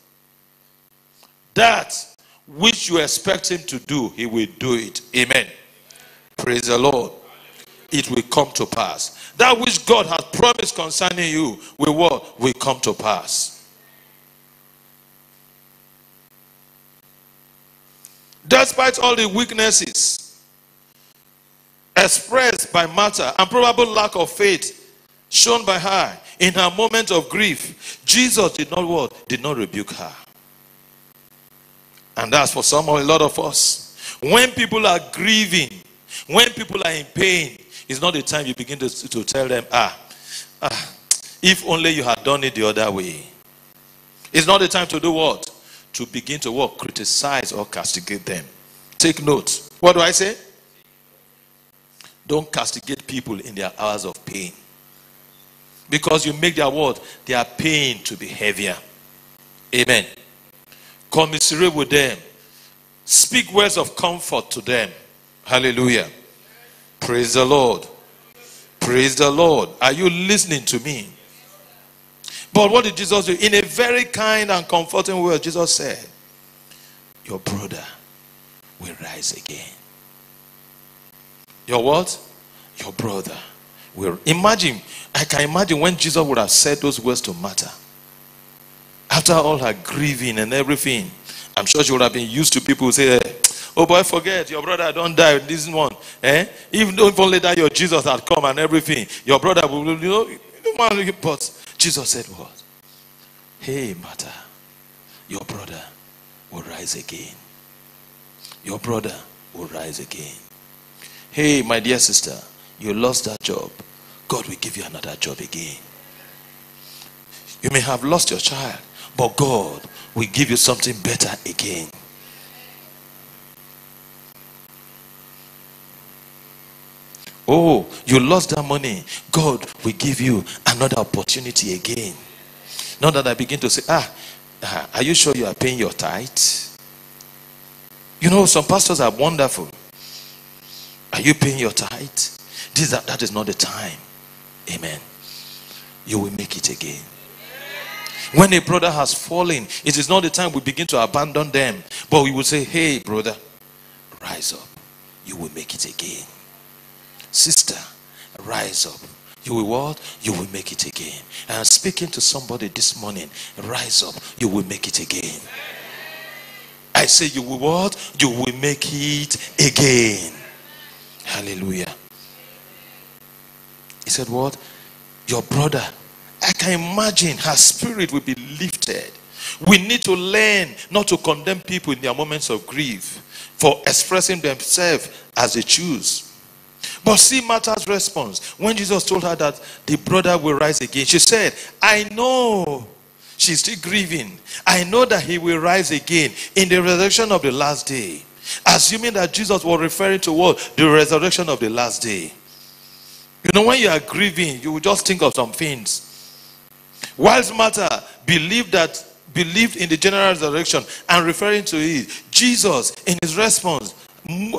Speaker 6: that which you expect him to do, he will do it. Amen. Praise the Lord. It will come to pass. That which God has promised concerning you will what? Will come to pass. Despite all the weaknesses expressed by Martha and probable lack of faith shown by her in her moment of grief, Jesus did not what? Did not rebuke her. And that's for some or a lot of us. When people are grieving, when people are in pain, it's not the time you begin to, to tell them, ah, ah, if only you had done it the other way. It's not the time to do what? To begin to what? Criticize or castigate them. Take note. What do I say? Don't castigate people in their hours of pain. Because you make their word, their pain to be heavier. Amen. Commiserate with them. Speak words of comfort to them. Hallelujah. Praise the Lord. Praise the Lord. Are you listening to me? But what did Jesus do? In a very kind and comforting way, Jesus said, Your brother will rise again. Your what? Your brother will. Imagine, I can imagine when Jesus would have said those words to Martha. After all her grieving and everything, I'm sure she would have been used to people who say, Oh boy, forget your brother don't die. This one, eh? Even though if only that your Jesus had come and everything, your brother will, you know, but Jesus said, What? Hey, Martha, your brother will rise again. Your brother will rise again. Hey, my dear sister, you lost that job. God will give you another job again. You may have lost your child, but God will give you something better again. Oh, you lost that money. God will give you another opportunity again. Now that I begin to say, ah, ah, are you sure you are paying your tithe? You know, some pastors are wonderful. Are you paying your tithe? This, that, that is not the time. Amen. You will make it again. When a brother has fallen, it is not the time we begin to abandon them, but we will say, Hey, brother, rise up. You will make it again. Sister, rise up. You will what? You will make it again. And speaking to somebody this morning. Rise up. You will make it again. I say you will what? You will make it again. Hallelujah. He said, What? Your brother. I can imagine her spirit will be lifted. We need to learn not to condemn people in their moments of grief for expressing themselves as they choose. But see Martha's response when Jesus told her that the brother will rise again. She said, I know she's still grieving. I know that he will rise again in the resurrection of the last day. Assuming that Jesus was referring to what? The resurrection of the last day. You know, when you are grieving, you will just think of some things. Whilst Martha believed that believed in the general resurrection and referring to it, Jesus, in his response,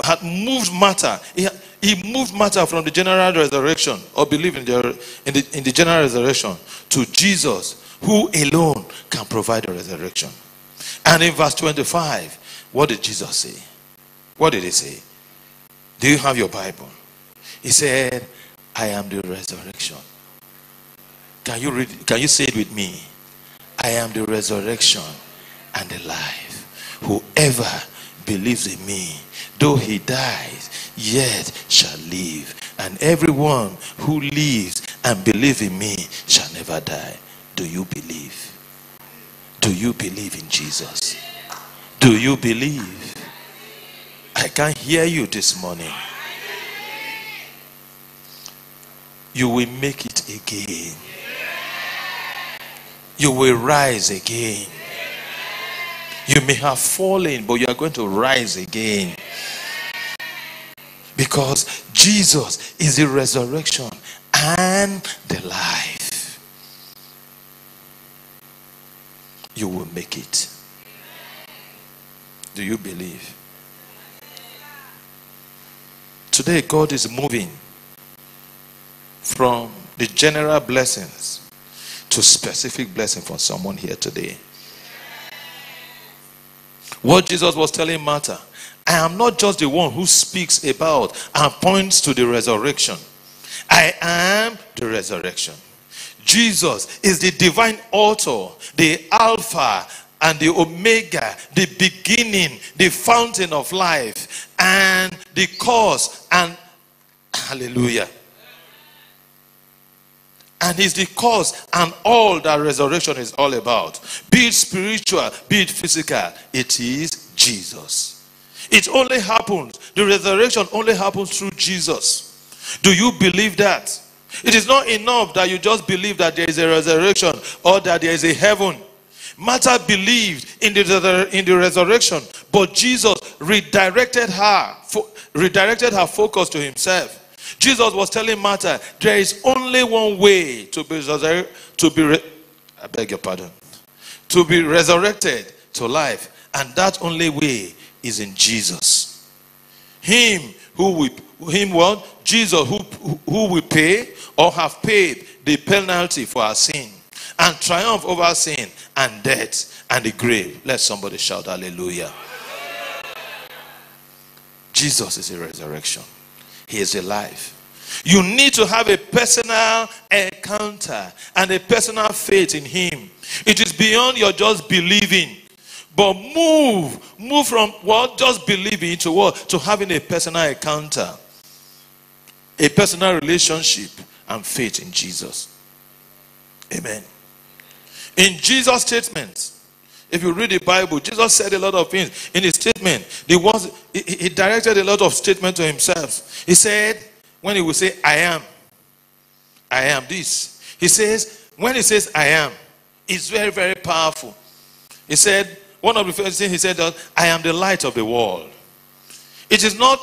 Speaker 6: had moved Martha. He, he moved Martha from the general resurrection or believe in the, in the, in the general resurrection to Jesus, who alone can provide the resurrection. And in verse 25, what did Jesus say? What did he say? Do you have your Bible? He said, I am the resurrection. Can you read can you say it with me? I am the resurrection and the life. Whoever believes in me, though he dies, yet shall live. And everyone who lives and believes in me shall never die. Do you believe? Do you believe in Jesus? Do you believe? I can't hear you this morning. You will make it again. You will rise again. You may have fallen, but you are going to rise again. Because Jesus is the resurrection and the life. You will make it. Do you believe? Today, God is moving from the general blessings to specific blessing for someone here today. What Jesus was telling Martha, I am not just the one who speaks about and points to the resurrection. I am the resurrection. Jesus is the divine author, the Alpha and the Omega, the beginning, the fountain of life, and the cause. And hallelujah. And he's the cause and all that resurrection is all about. Be it spiritual, be it physical, it is Jesus. It only happens, the resurrection only happens through Jesus. Do you believe that? It is not enough that you just believe that there is a resurrection or that there is a heaven. Martha believed in the, in the resurrection, but Jesus redirected her, redirected her focus to himself. Jesus was telling Martha, there is only one way to be to be I beg your pardon, to be resurrected to life, and that only way is in Jesus. Him who will, him what? Jesus who who will pay or have paid the penalty for our sin and triumph over sin and death and the grave. Let somebody shout hallelujah. Jesus is a resurrection. He is alive. You need to have a personal encounter and a personal faith in Him. It is beyond your just believing. But move, move from what just believing to what? To having a personal encounter, a personal relationship, and faith in Jesus. Amen. In Jesus' statements, if you read the Bible, Jesus said a lot of things in his statement. He, was, he, he directed a lot of statements to himself. He said, when he will say, I am, I am this. He says, when he says, I am, it's very, very powerful. He said, one of the first things he said that I am the light of the world. It is not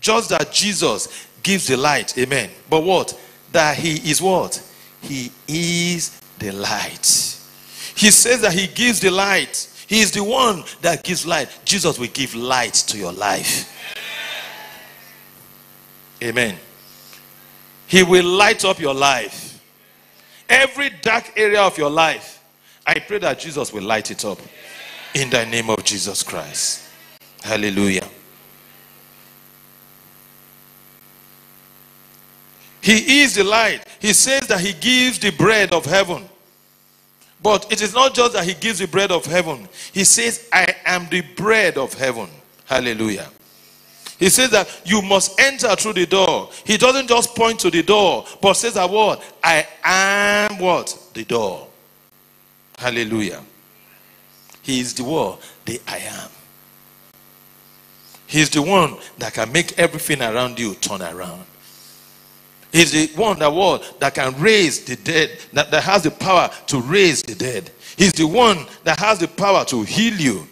Speaker 6: just that Jesus gives the light, amen. But what? That he is what? He is the light. He says that he gives the light. He is the one that gives light. Jesus will give light to your life. Amen. He will light up your life. Every dark area of your life, I pray that Jesus will light it up. In the name of Jesus Christ. Hallelujah. He is the light. He says that he gives the bread of heaven. But it is not just that he gives the bread of heaven. He says, I am the bread of heaven. Hallelujah. He says that you must enter through the door. He doesn't just point to the door, but says that what? I am what? The door. Hallelujah. He is the one, the I am. He's the one that can make everything around you turn around. He's the one that what that can raise the dead, that, that has the power to raise the dead. He's the one that has the power to heal you.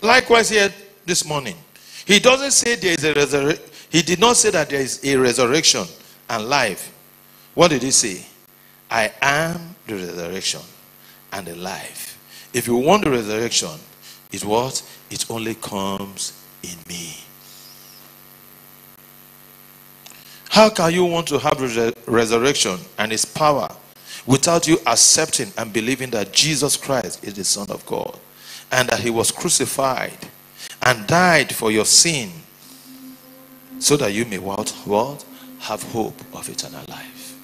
Speaker 6: Likewise, here this morning, he doesn't say there is a resurrection. He did not say that there is a resurrection and life. What did he say? I am the resurrection and the life. If you want the resurrection, it's what? It only comes in me. How can you want to have resurrection and its power without you accepting and believing that Jesus Christ is the Son of God and that he was crucified and died for your sin so that you may what? What? Have hope of eternal life.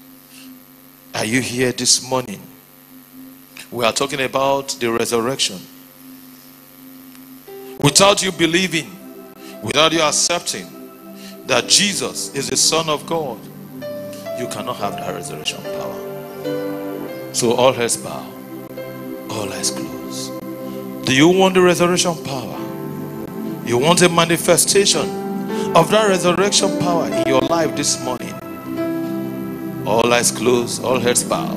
Speaker 6: Are you here this morning? We are talking about the resurrection. Without you believing, without you accepting that Jesus is the Son of God, you cannot have that resurrection power. So all heads bow, all eyes closed. Do you want the resurrection power? You want a manifestation of that resurrection power in your life this morning? All eyes closed, all heads bow.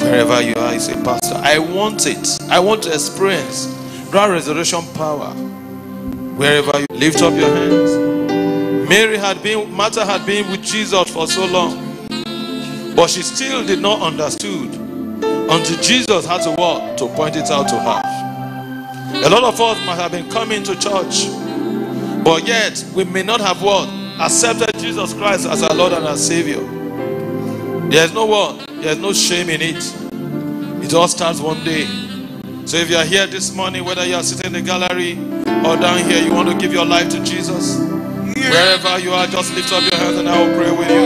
Speaker 6: Wherever you are, you say, Pastor, I want it. I want to experience that resurrection power. Wherever you lift up your hands. Mary had been, Martha had been with Jesus for so long, but she still did not understood until Jesus had to walk to point it out to her. A lot of us might have been coming to church, but yet we may not have what accepted Jesus Christ as our Lord and our Savior. There's no what, there's no shame in it. It all starts one day so if you are here this morning, whether you are sitting in the gallery or down here, you want to give your life to Jesus, wherever you are, just lift up your hands and I will pray with you.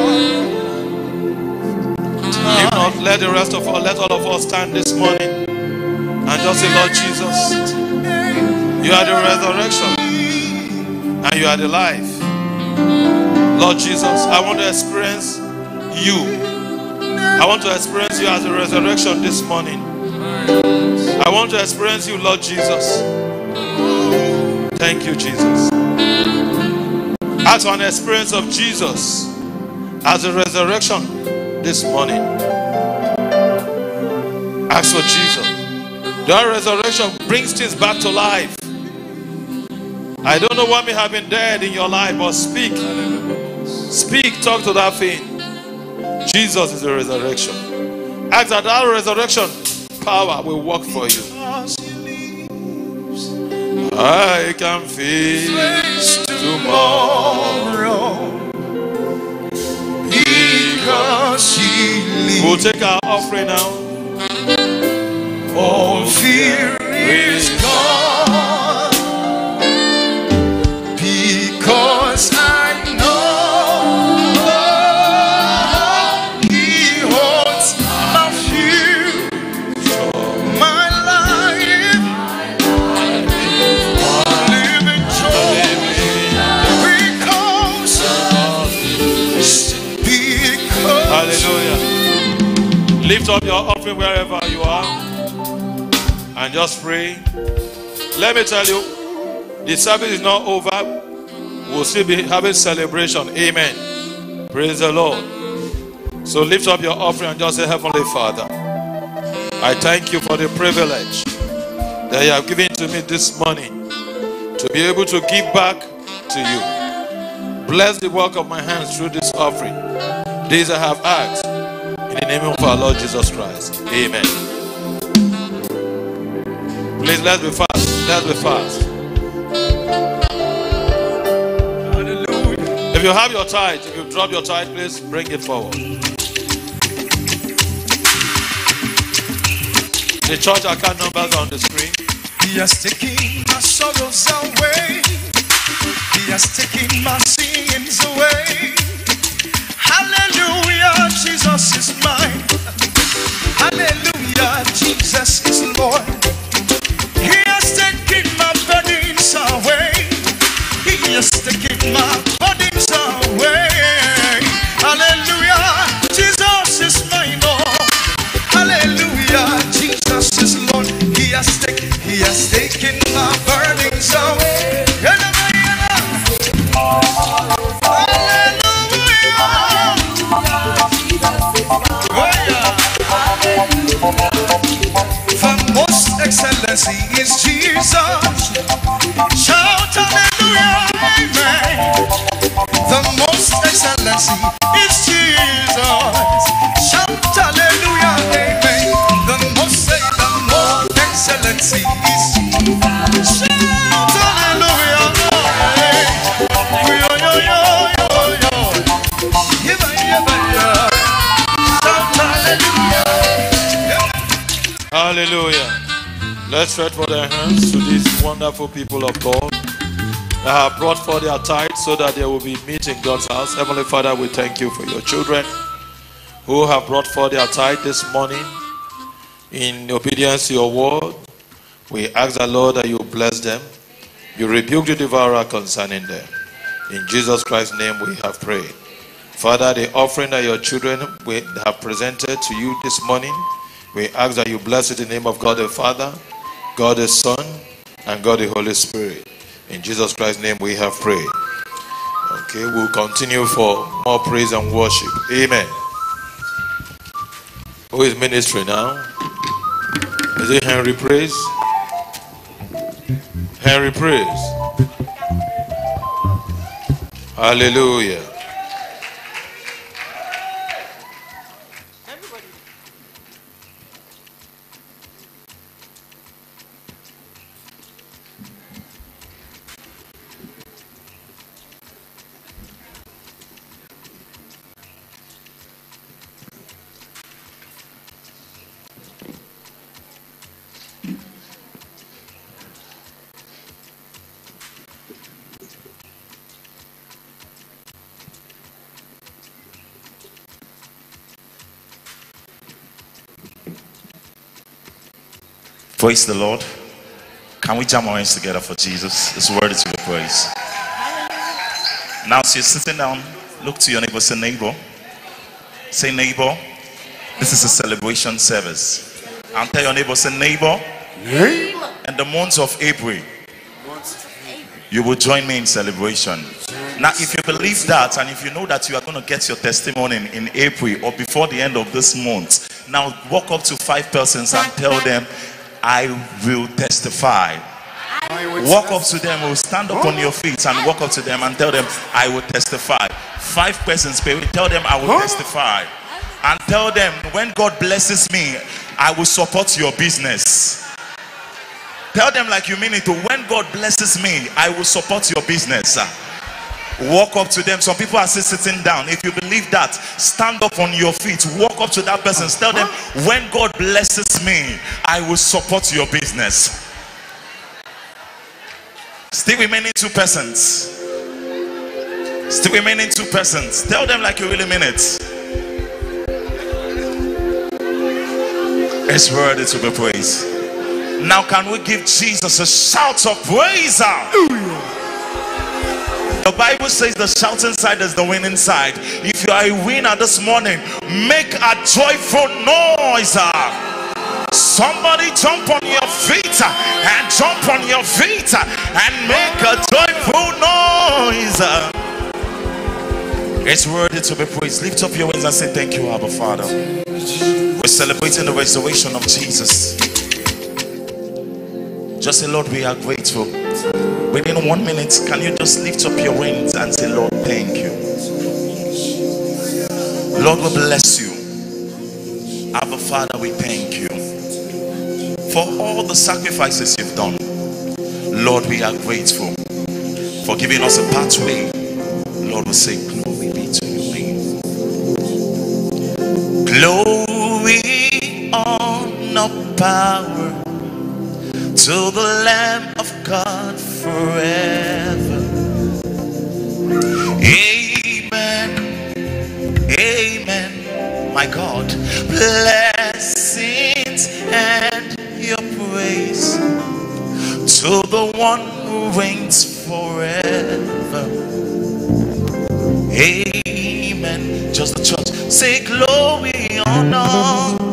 Speaker 6: If not, let the rest of us, let all of us stand this morning and just say, Lord Jesus, you are the resurrection and you are the life. Lord Jesus, I want to experience you. I want to experience you as a resurrection this morning. I want to experience you, Lord Jesus. Thank you, Jesus. As an experience of Jesus as a resurrection this morning. Ask for Jesus. That resurrection brings things back to life. I don't know what may have been dead in your life, but speak. Speak, talk to that thing. Jesus is the resurrection. Ask that that resurrection power will work for you. I can face tomorrow because He lives. We'll take our offering now. All fear is gone Lift up your offering wherever you are and just pray. Let me tell you, the service is not over. We'll still be having celebration. Amen. Praise the Lord. So lift up your offering and just say, Heavenly Father, I thank you for the privilege that you have given to me this morning to be able to give back to you. Bless the work of my hands through this offering. These I have asked in the name of our Lord Jesus Christ. Amen. Please let's be fast. Let's be fast.
Speaker 1: Hallelujah.
Speaker 6: If you have your tithe, if you drop your tithe, please bring it forward. The church account numbers on the screen.
Speaker 1: He has taken my sorrows away. He has taken my sins away. Hallelujah, Jesus is mine. Hallelujah, Jesus is Lord. He has taken my burdens away. He has taken my burdens away. Hallelujah, Jesus is mine. Lord. Hallelujah, Jesus is Lord. He has taken, He has taken The most excellency is Jesus. Shout. The most excellency is Jesus.
Speaker 6: Let's stretch for their hands to these wonderful people of God that have brought forth their tithe so that they will be meeting God's house. Heavenly Father, we thank you for your children who have brought forth their tithe this morning in obedience to your word. We ask the Lord that you bless them. You rebuke the devourer concerning them. In Jesus Christ's name we have prayed. Father, the offering that your children have presented to you this morning, we ask that you bless it in the name of God the Father, God the Son, and God the Holy Spirit. In Jesus Christ's name we have prayed. Okay, we'll continue for more praise and worship. Amen. Who is ministry now? Is it Henry Praise? Henry Praise. Hallelujah.
Speaker 7: Praise the Lord. Can we jam our hands together for Jesus? It's worthy to be praised. Now, as you're sitting down, look to your neighbor, say, neighbor. Say, neighbor. This is a celebration service. And tell your neighbor, say, neighbor. In the month of April, you will join me in celebration. Now, if you believe that, and if you know that you are going to get your testimony in, in April or before the end of this month, now walk up to five persons and tell them, I will testify. Walk up to them, or stand up on your feet and walk up to them and tell them, I will testify. Five persons, baby, tell them, I will testify. And tell them, when God blesses me, I will support your business. Tell them like you mean it. When God blesses me, I will support your business. Walk up to them. Some people are still sitting down. If you believe that, stand up on your feet. Walk up to that person. Tell them, when God blesses me, I will support your business. Still remaining two persons. Still remaining two persons. Tell them like you really mean it. It's worthy to be praised. Now, can we give Jesus a shout of praise? The Bible says the shouting side is the winning side. If you are a winner this morning, make a joyful noise. Somebody jump on your feet and jump on your feet and make a joyful noise. It's worthy to be praised. Lift up your hands and say, Thank you, Abba Father. We're celebrating the resurrection of Jesus. Just say, Lord, we are grateful. Within one minute, can you just lift up your hands and say, Lord, thank you. Lord, we bless you. Abba Father, we thank you for all the sacrifices you've done. Lord, we are grateful for giving us a pathway. Lord, we say, Glory be to your name. Glory, honor, power to the Lamb of God forever. Amen. Amen. My God, blessings and your praise to the one who reigns forever. Amen. Just the church say glory, honor.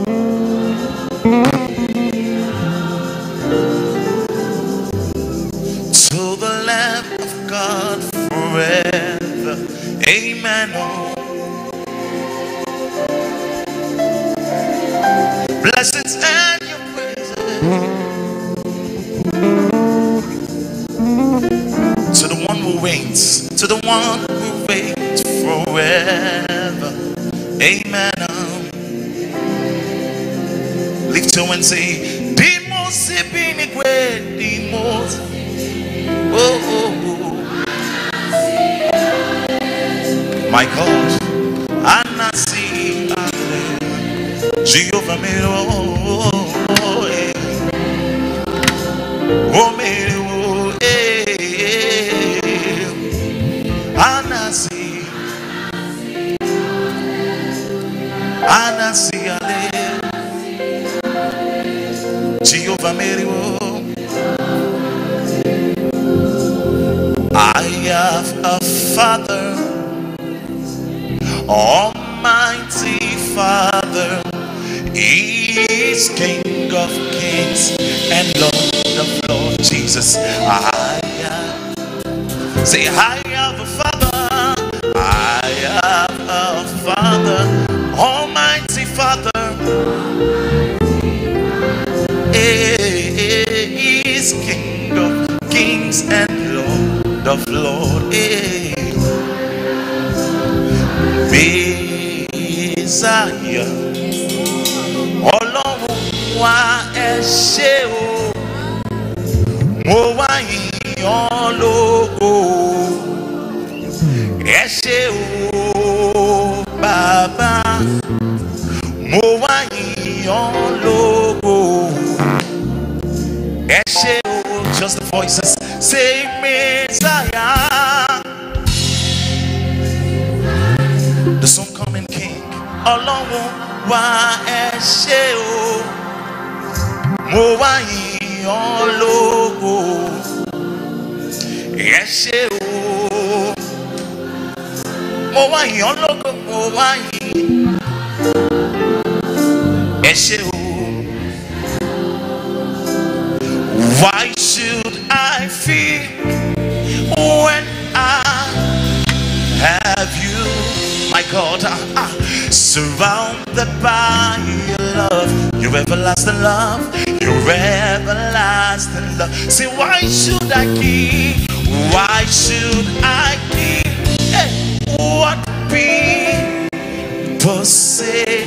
Speaker 7: Surrounded by your love, your everlasting love, your everlasting love. Say, why should I keep? Why should I keep? Hey, what people say?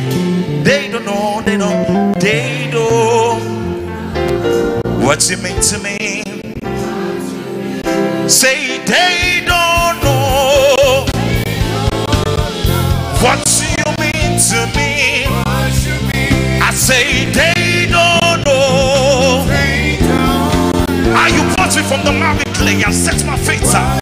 Speaker 7: They don't know, they don't, they don't. What you mean to me? Say they clay and set my feet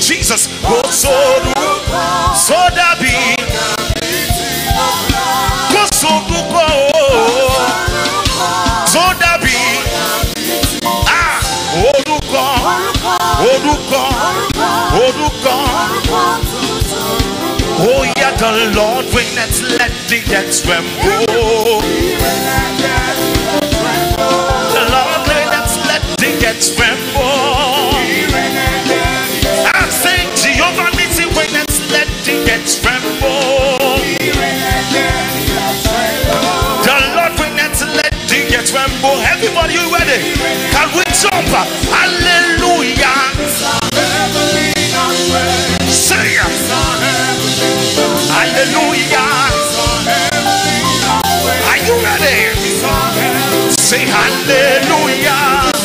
Speaker 7: Jesus. Oh, so
Speaker 6: do, so be. Oh. Ah, oh do. Oh. Oh do. Oh yeah, the Lord reigneth. Let the dead tremble. Oh. The Lord reigneth. Let the dead tremble over let. The Lord let. Everybody, you ready? Can we jump? Hallelujah. Say. Hallelujah. Are you ready? Say hallelujah.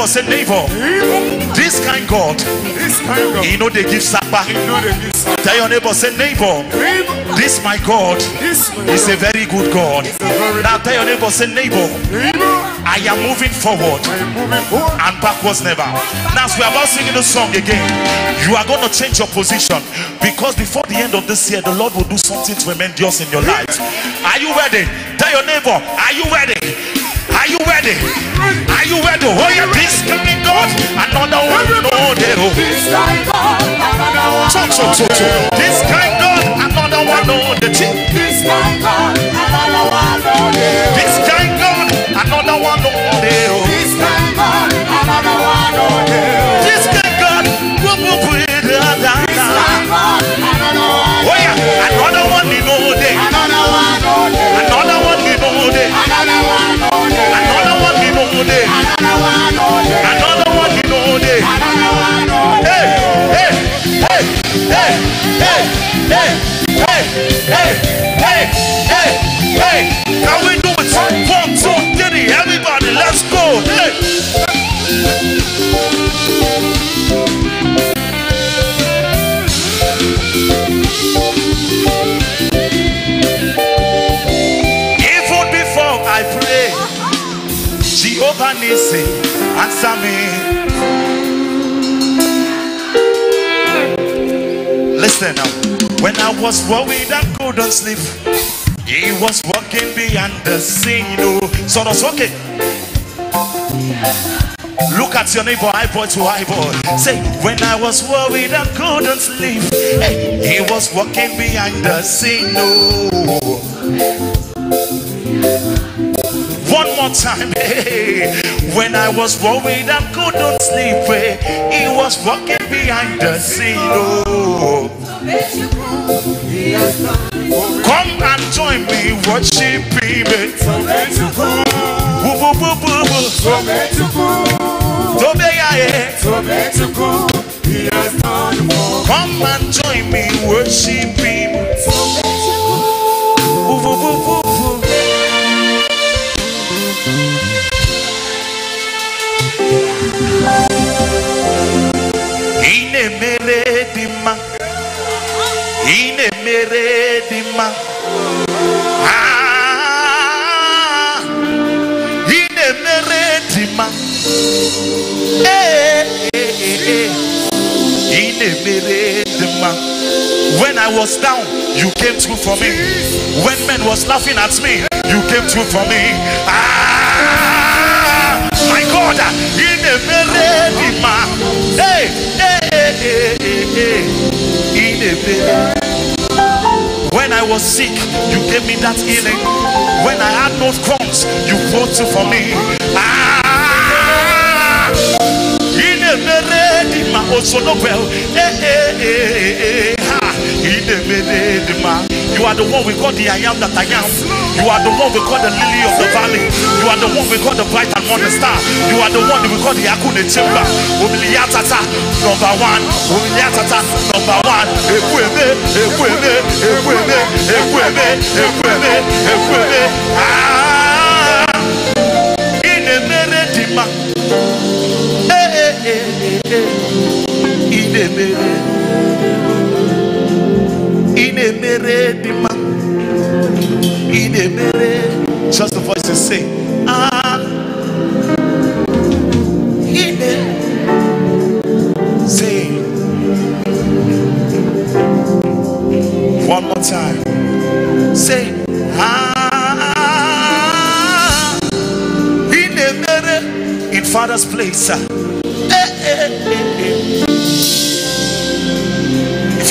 Speaker 6: Neighbor, say neighbor. This kind God, he know they give sapa. Tell your neighbor, say neighbor. This my God is a very good God. Now tell your neighbor, say neighbor. I am moving forward and backwards never. Now as we are about singing the song again, you are going to change your position because before the end of this year, the Lord will do something tremendous in your life. Are you ready? Tell your neighbor, are you ready? Are you ready? Are you ready? Oh yeah, this coming God, another one, no day. oh. Talk, talk, talk, talk. This kind God, another one, no day. This kind God, oh, Answer me. Listen now. When I was worried and couldn't sleep, he was walking behind the scene. Oh, so that's okay. Look at your neighbor, eyeball to eyeball. Say, when I was worried and couldn't sleep, hey, he was walking behind the scene. Oh. One time, hey. When I was worried and couldn't sleep, hey, he was walking behind the scene. Oh. Come and join me, worship him. Come and join me, worship him. Ah. Eh, eh, eh, when i was down you came through for me. When men was laughing at me came through for me ah, my God ị na-emere dị mma Hey, hey, hey, hey, hey, hey. ị na-emere when I was sick, you gave me that healing. When I had no crumbs, you brought it for me. Ah! In a meredima, also no well. Eh, eh, eh, eh. Ha! In a meredima. You are the one we call the I am that I am. You are the one we call the lily of the valley. You are the one we call the bright and morning star. You are the one we call the Akune Chamber. Umiliyatata, number one. Umiliyatata, number one. Ekweme, ekweme, ekweme, ekweme, ekweme, ekweme. Ah, in a meredima. Eh, eh, eh, eh, eh. In Just the voice and say, Ah. In. Say. One more time. Say, Ah. In a mere. In Father's place.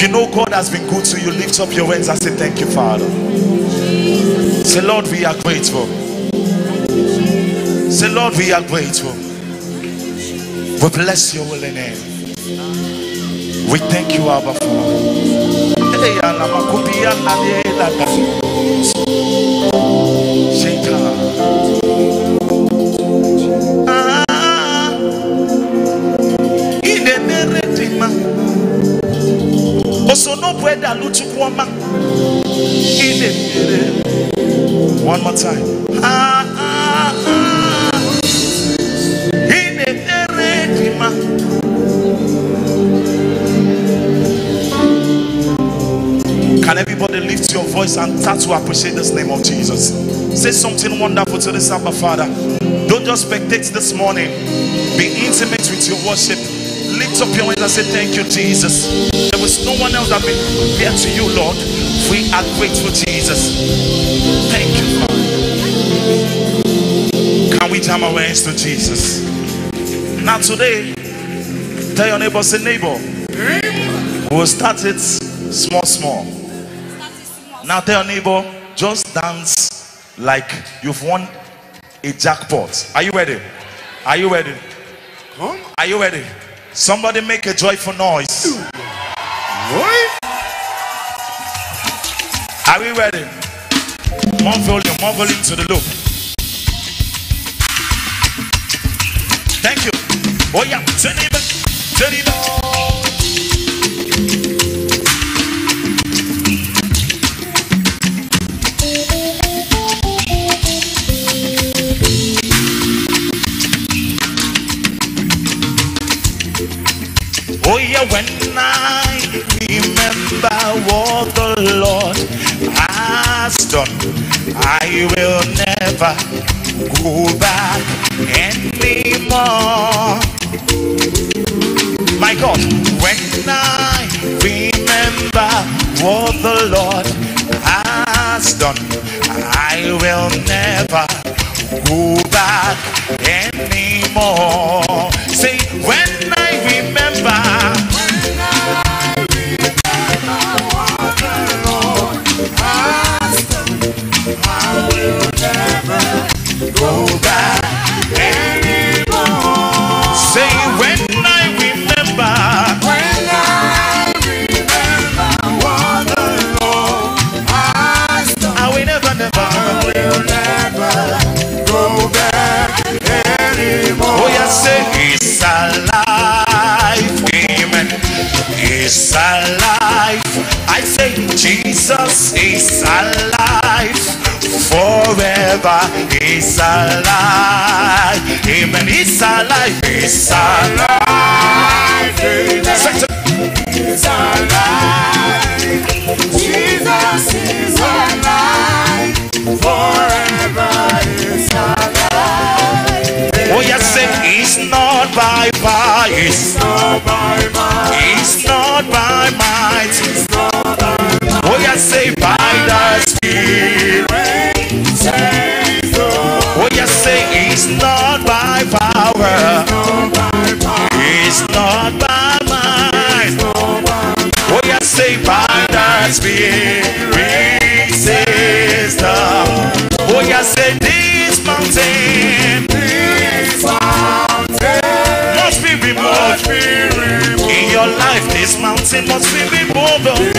Speaker 6: If you know God has been good to you, lift up your hands and say, Thank you, Father. Say, Lord, we are grateful. Say, Lord, we are grateful. We bless your holy name. We thank you, Abba Father. One more time Can everybody lift your voice and start to appreciate this name of Jesus? Say something wonderful to this Abba Father. Don't just spectate this morning. Be intimate with your worship. Lift up your hands and say, Thank you, Jesus. There was no one else that been compared to you, Lord. We are grateful, Jesus. Thank you, Father. Can we jam our hands to Jesus? Now, today, tell your neighbor, say, Neighbor, we'll start it small, small. Now tell your neighbor, just dance like you've won a jackpot. Are you ready? Are you ready? Are you ready? Somebody make a joyful noise. Ready? More volume, more volume to the loop. Thank you. Oh yeah, turn it back, turn it back. I will never go back anymore. My God, when I remember what the Lord has done, I will never go back anymore. Say, I say Jesus is alive forever is alive. Amen. He's alive. He's alive. He's alive. Jesus is alive. Forever is alive. Oh, yes, say it's not by power. It's not by might. It's not by might. Oh, yes, say by the Spirit. Oh, yes, say it's not by power. It's not by might. Oh, yes, say by the Spirit the. Oh, yes, say this mountain. This mountain must be removed. In your life, this mountain must be removed. Oh.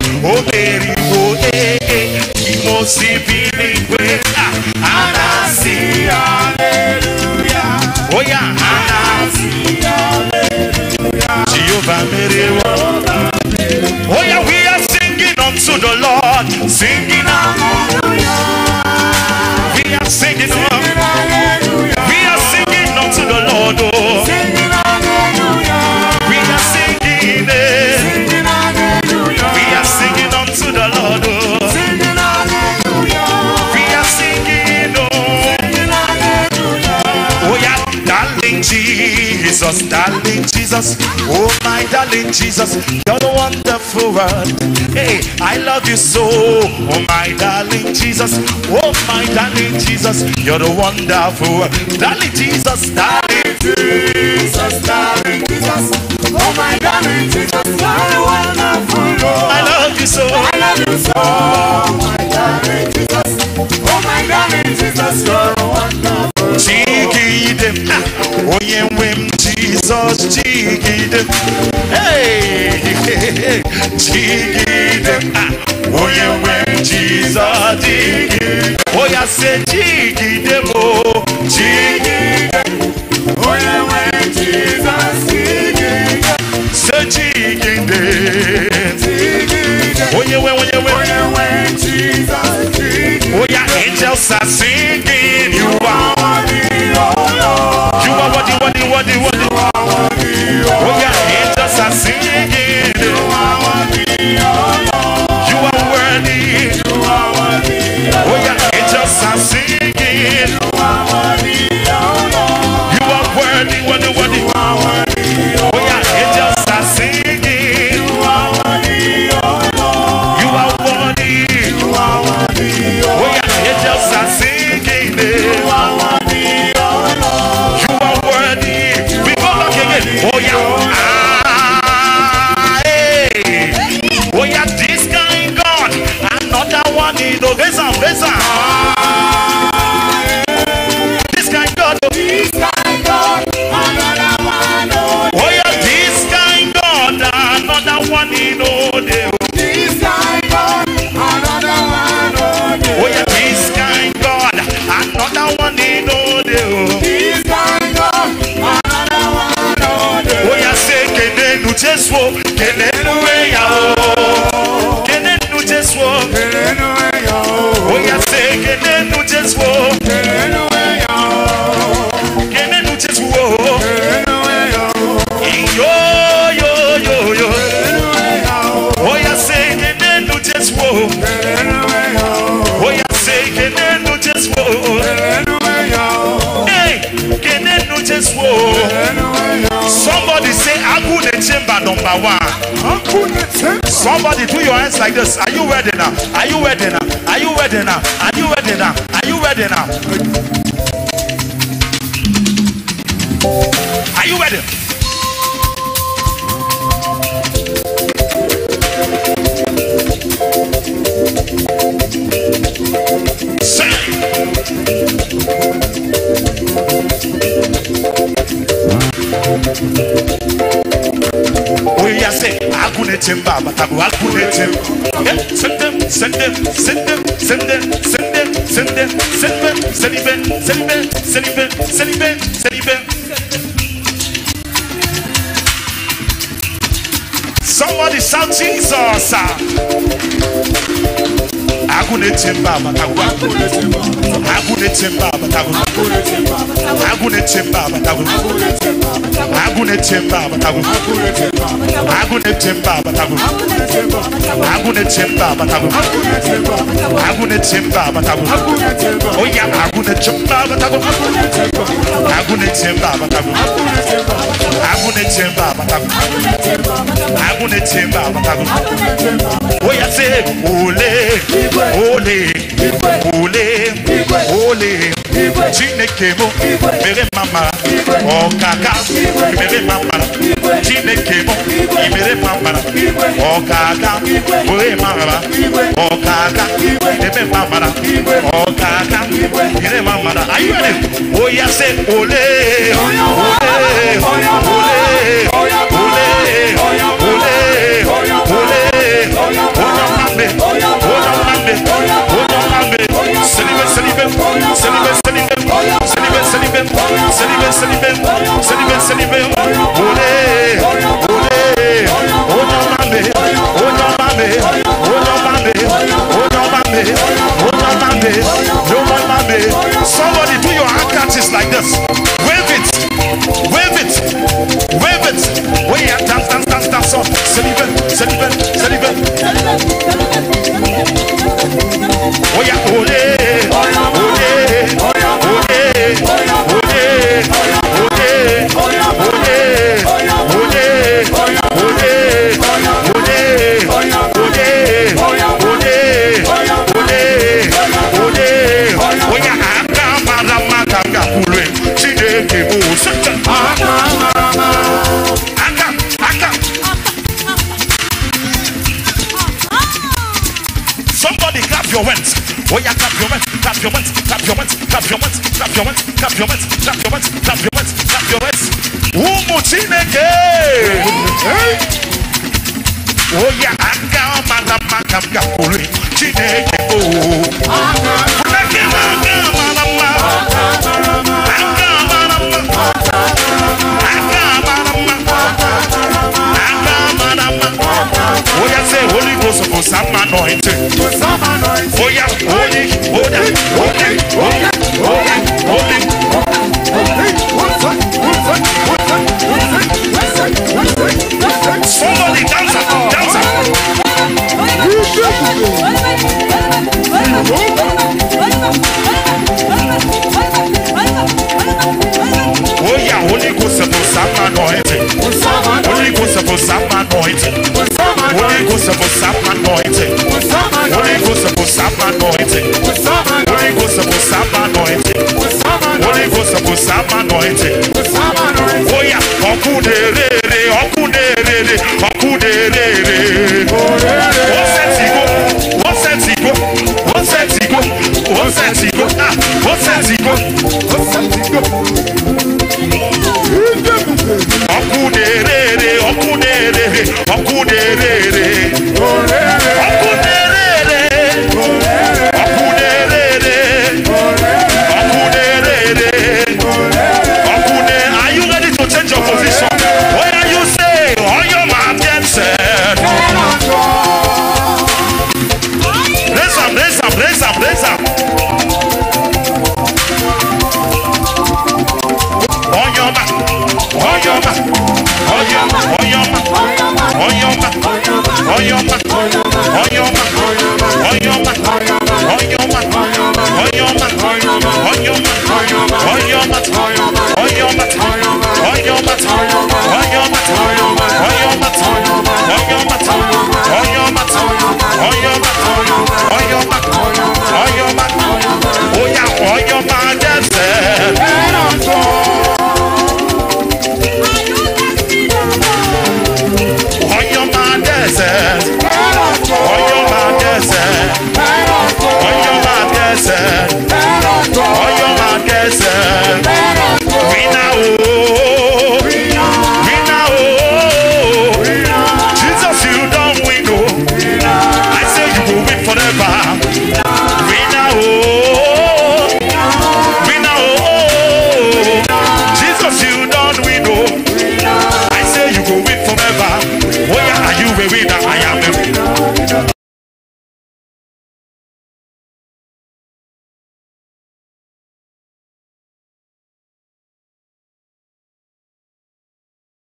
Speaker 6: hallelujah. We are singing unto the Lord, singing hallelujah. We are singing, Jesus, darling Jesus. Oh, my darling Jesus. You're the wonderful one. Hey, I love you so. Oh, my darling Jesus. Oh, my darling Jesus. You're the wonderful one. Darling Jesus. Darling Jesus. Darling Jesus. Oh, my darling Jesus. You're the wonderful Lord. I love you so. I love you so. oh My darling Jesus. Oh, my darling Jesus. You're the wonderful Chigide, ah, onye nwe chigide, hey, chigide, ah, onye nwe Jizọs chigide, oya se chigide mo, chigide, onye nwe m Jizọs chigide, se chigide, onye nwe onye nwe onye nwe Jizọs chigide, oya angels are singing, you are worthy, oh Lord. You are worthy, worthy, worthy, O viajante é assassino é Are you ready now? Are you ready now? Are you ready now? Are you ready now? Are you ready now? Are you ready? Say. Say Agune chamber, but Agune chamber. Yeah, send them, send them, send them, send them, send them, send them, send them, send them, send them, send them, send them. Somebody shout Jesus. Agune chamber, but Agune chamber, but Agune chamber, but Agune chamber, but agunetemba batagu agunetemba batagu agunetemba batagu agunetemba batagu oya agunetemba batagu agunetemba batagu agunetemba batagu agunetemba batagu oya se ole ole ole ole chineke mo mere mama ọkaka imere mabara chineke bụ imere mabara ọkaka ohe mabara ọkaka ebe mabara ọkaka ire mabara anyị nwere oya se ole ole ole ole ole onye ọma mbe onye ọma mbe onye ọma mbe siribe siribe se libera, se libera, se libera, se libera.